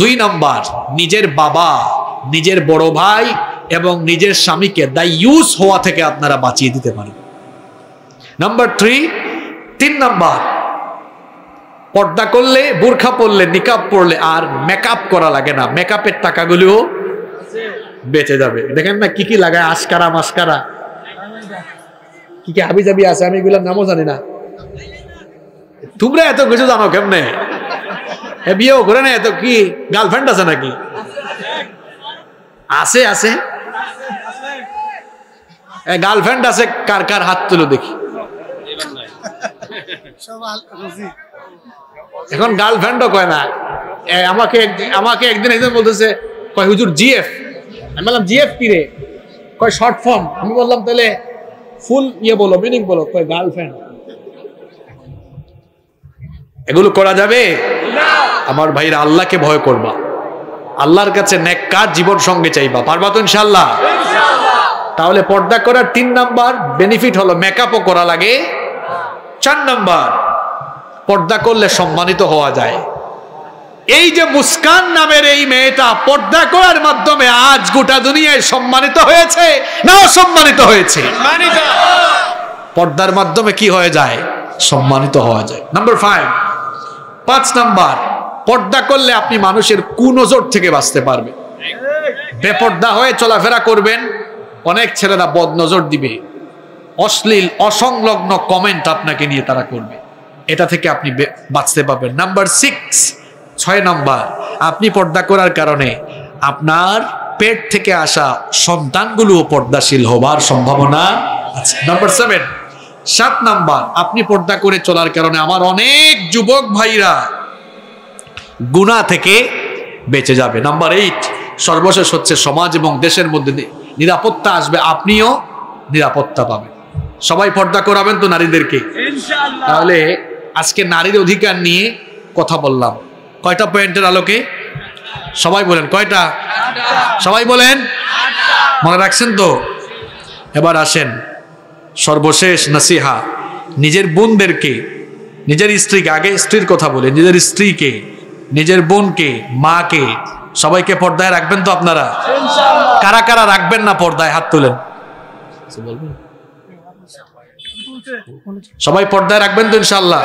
দুই নাম্বার, নিজের বাবা, নিজের বড় ভাই এবং নিজের স্বামীকে ইউজ হওয়া থেকে আপনারা বাঁচিয়ে দিতে পারেন নাম্বার থ্রি তিন নাম্বার, পর্দা করলে, বোরখা পরলে, নিকাব পরলে আর মেকআপ করা লাগে না। মেকআপের টাকাগুলিও বেঁচে যাবে। দেখেন না কি কি লাগায় আস্কারা মাস্কারা কি কি হাবি জাবি আছে, আমি এগুলোর নামও জানি না। তোমরা এত কিছু জানো কেমনে? এ বিয়েও করে না এত কি গার্লফ্রেন্ড আছে নাকি? আছে আছে। গার্লফ্রেন্ড আছে, কার কার হাত তুলো দেখি। এখন গার্লফ্রেন্ডও কয় না। আমাকে আমাকে একদিন একজন বলতেছে, কয়, হুজুর জিএফ আমি বললাম জিএফ কি রে? কয় শর্ট ফর্ম আমি বললাম, তাহলে ফুল ইয়ে বলো মিনিং বলো কয় গার্লফ্রেন্ড এগুলো করা যাবে? আমার ভাইরা আল্লাহকে ভয় করবা। আল্লাহর কাছে নেককার জীবন সঙ্গে চাইবা। পারবা তো ইনশাল্লাহ তাহলে পর্দা করার তিন নাম্বার বেনিফিট হলো মেকআপও করা লাগে। চার নাম্বার পর্দা করলে সম্মানিত হওয়া যায়। এই যে মুস্কান নামের এই মেয়েটা পর্দা করার মাধ্যমে আজ গোটা দুনিয়ায় সম্মানিত হয়েছে না অসম্মানিত হয়েছে? পর্দার মাধ্যমে কি হয়ে যায়? সম্মানিত হওয়া যায়। নাম্বার ফাইভ পাঁচ নাম্বার পর্দা করলে আপনি মানুষের কুনজর থেকে বাঁচতে পারবে বেপর্দা হয়ে চলাফেরা করবেন অনেক ছেলেরা বদনজর দিবে। অশ্লীল অসংলগ্ন কমেন্ট আপনাকে নিয়ে তারা করবে। এটা থেকে আপনি বাঁচতে পারবেন। নাম্বার সিক্স ছয় নম্বর আপনি পর্দা করার কারণে আপনার পেট থেকে আসা সন্তানগুলো পর্দাশীল হবার সম্ভাবনা আছে। নাম্বার সেভেন সাত নাম্বার আপনি পর্দা করে চলার কারণে আমার অনেক যুবক ভাইরা গুণা থেকে বেঁচে যাবে। নাম্বার এইট সর্বশেষ হচ্ছে সমাজ এবং দেশের মধ্যে নিরাপত্তা আসবে আপনিও নিরাপত্তা পাবেন। সবাই পর্দা করাবেন তো নারীদেরকে? তাহলে আজকে নারীর অধিকার নিয়ে কথা বললাম। কয়টা পয়েন্টের আলোকে? সবাই বলেন, কয়টা? সবাই বলেন। মনে রাখছেন তো? এবার আসেন। সর্বশেষ নাসিহা, নিজের বোনদেরকে, নিজের স্ত্রীকে, আগে স্ত্রীর কথা বলে, নিজের স্ত্রীকে, নিজের বোনকে, মাকে, সবাইকে পর্দায় রাখবেন তো আপনারা? কারা কারা রাখবেন না পর্দায়? হাত তোলেন। সবাই পর্দায় রাখবেন তো ইনশাল্লাহ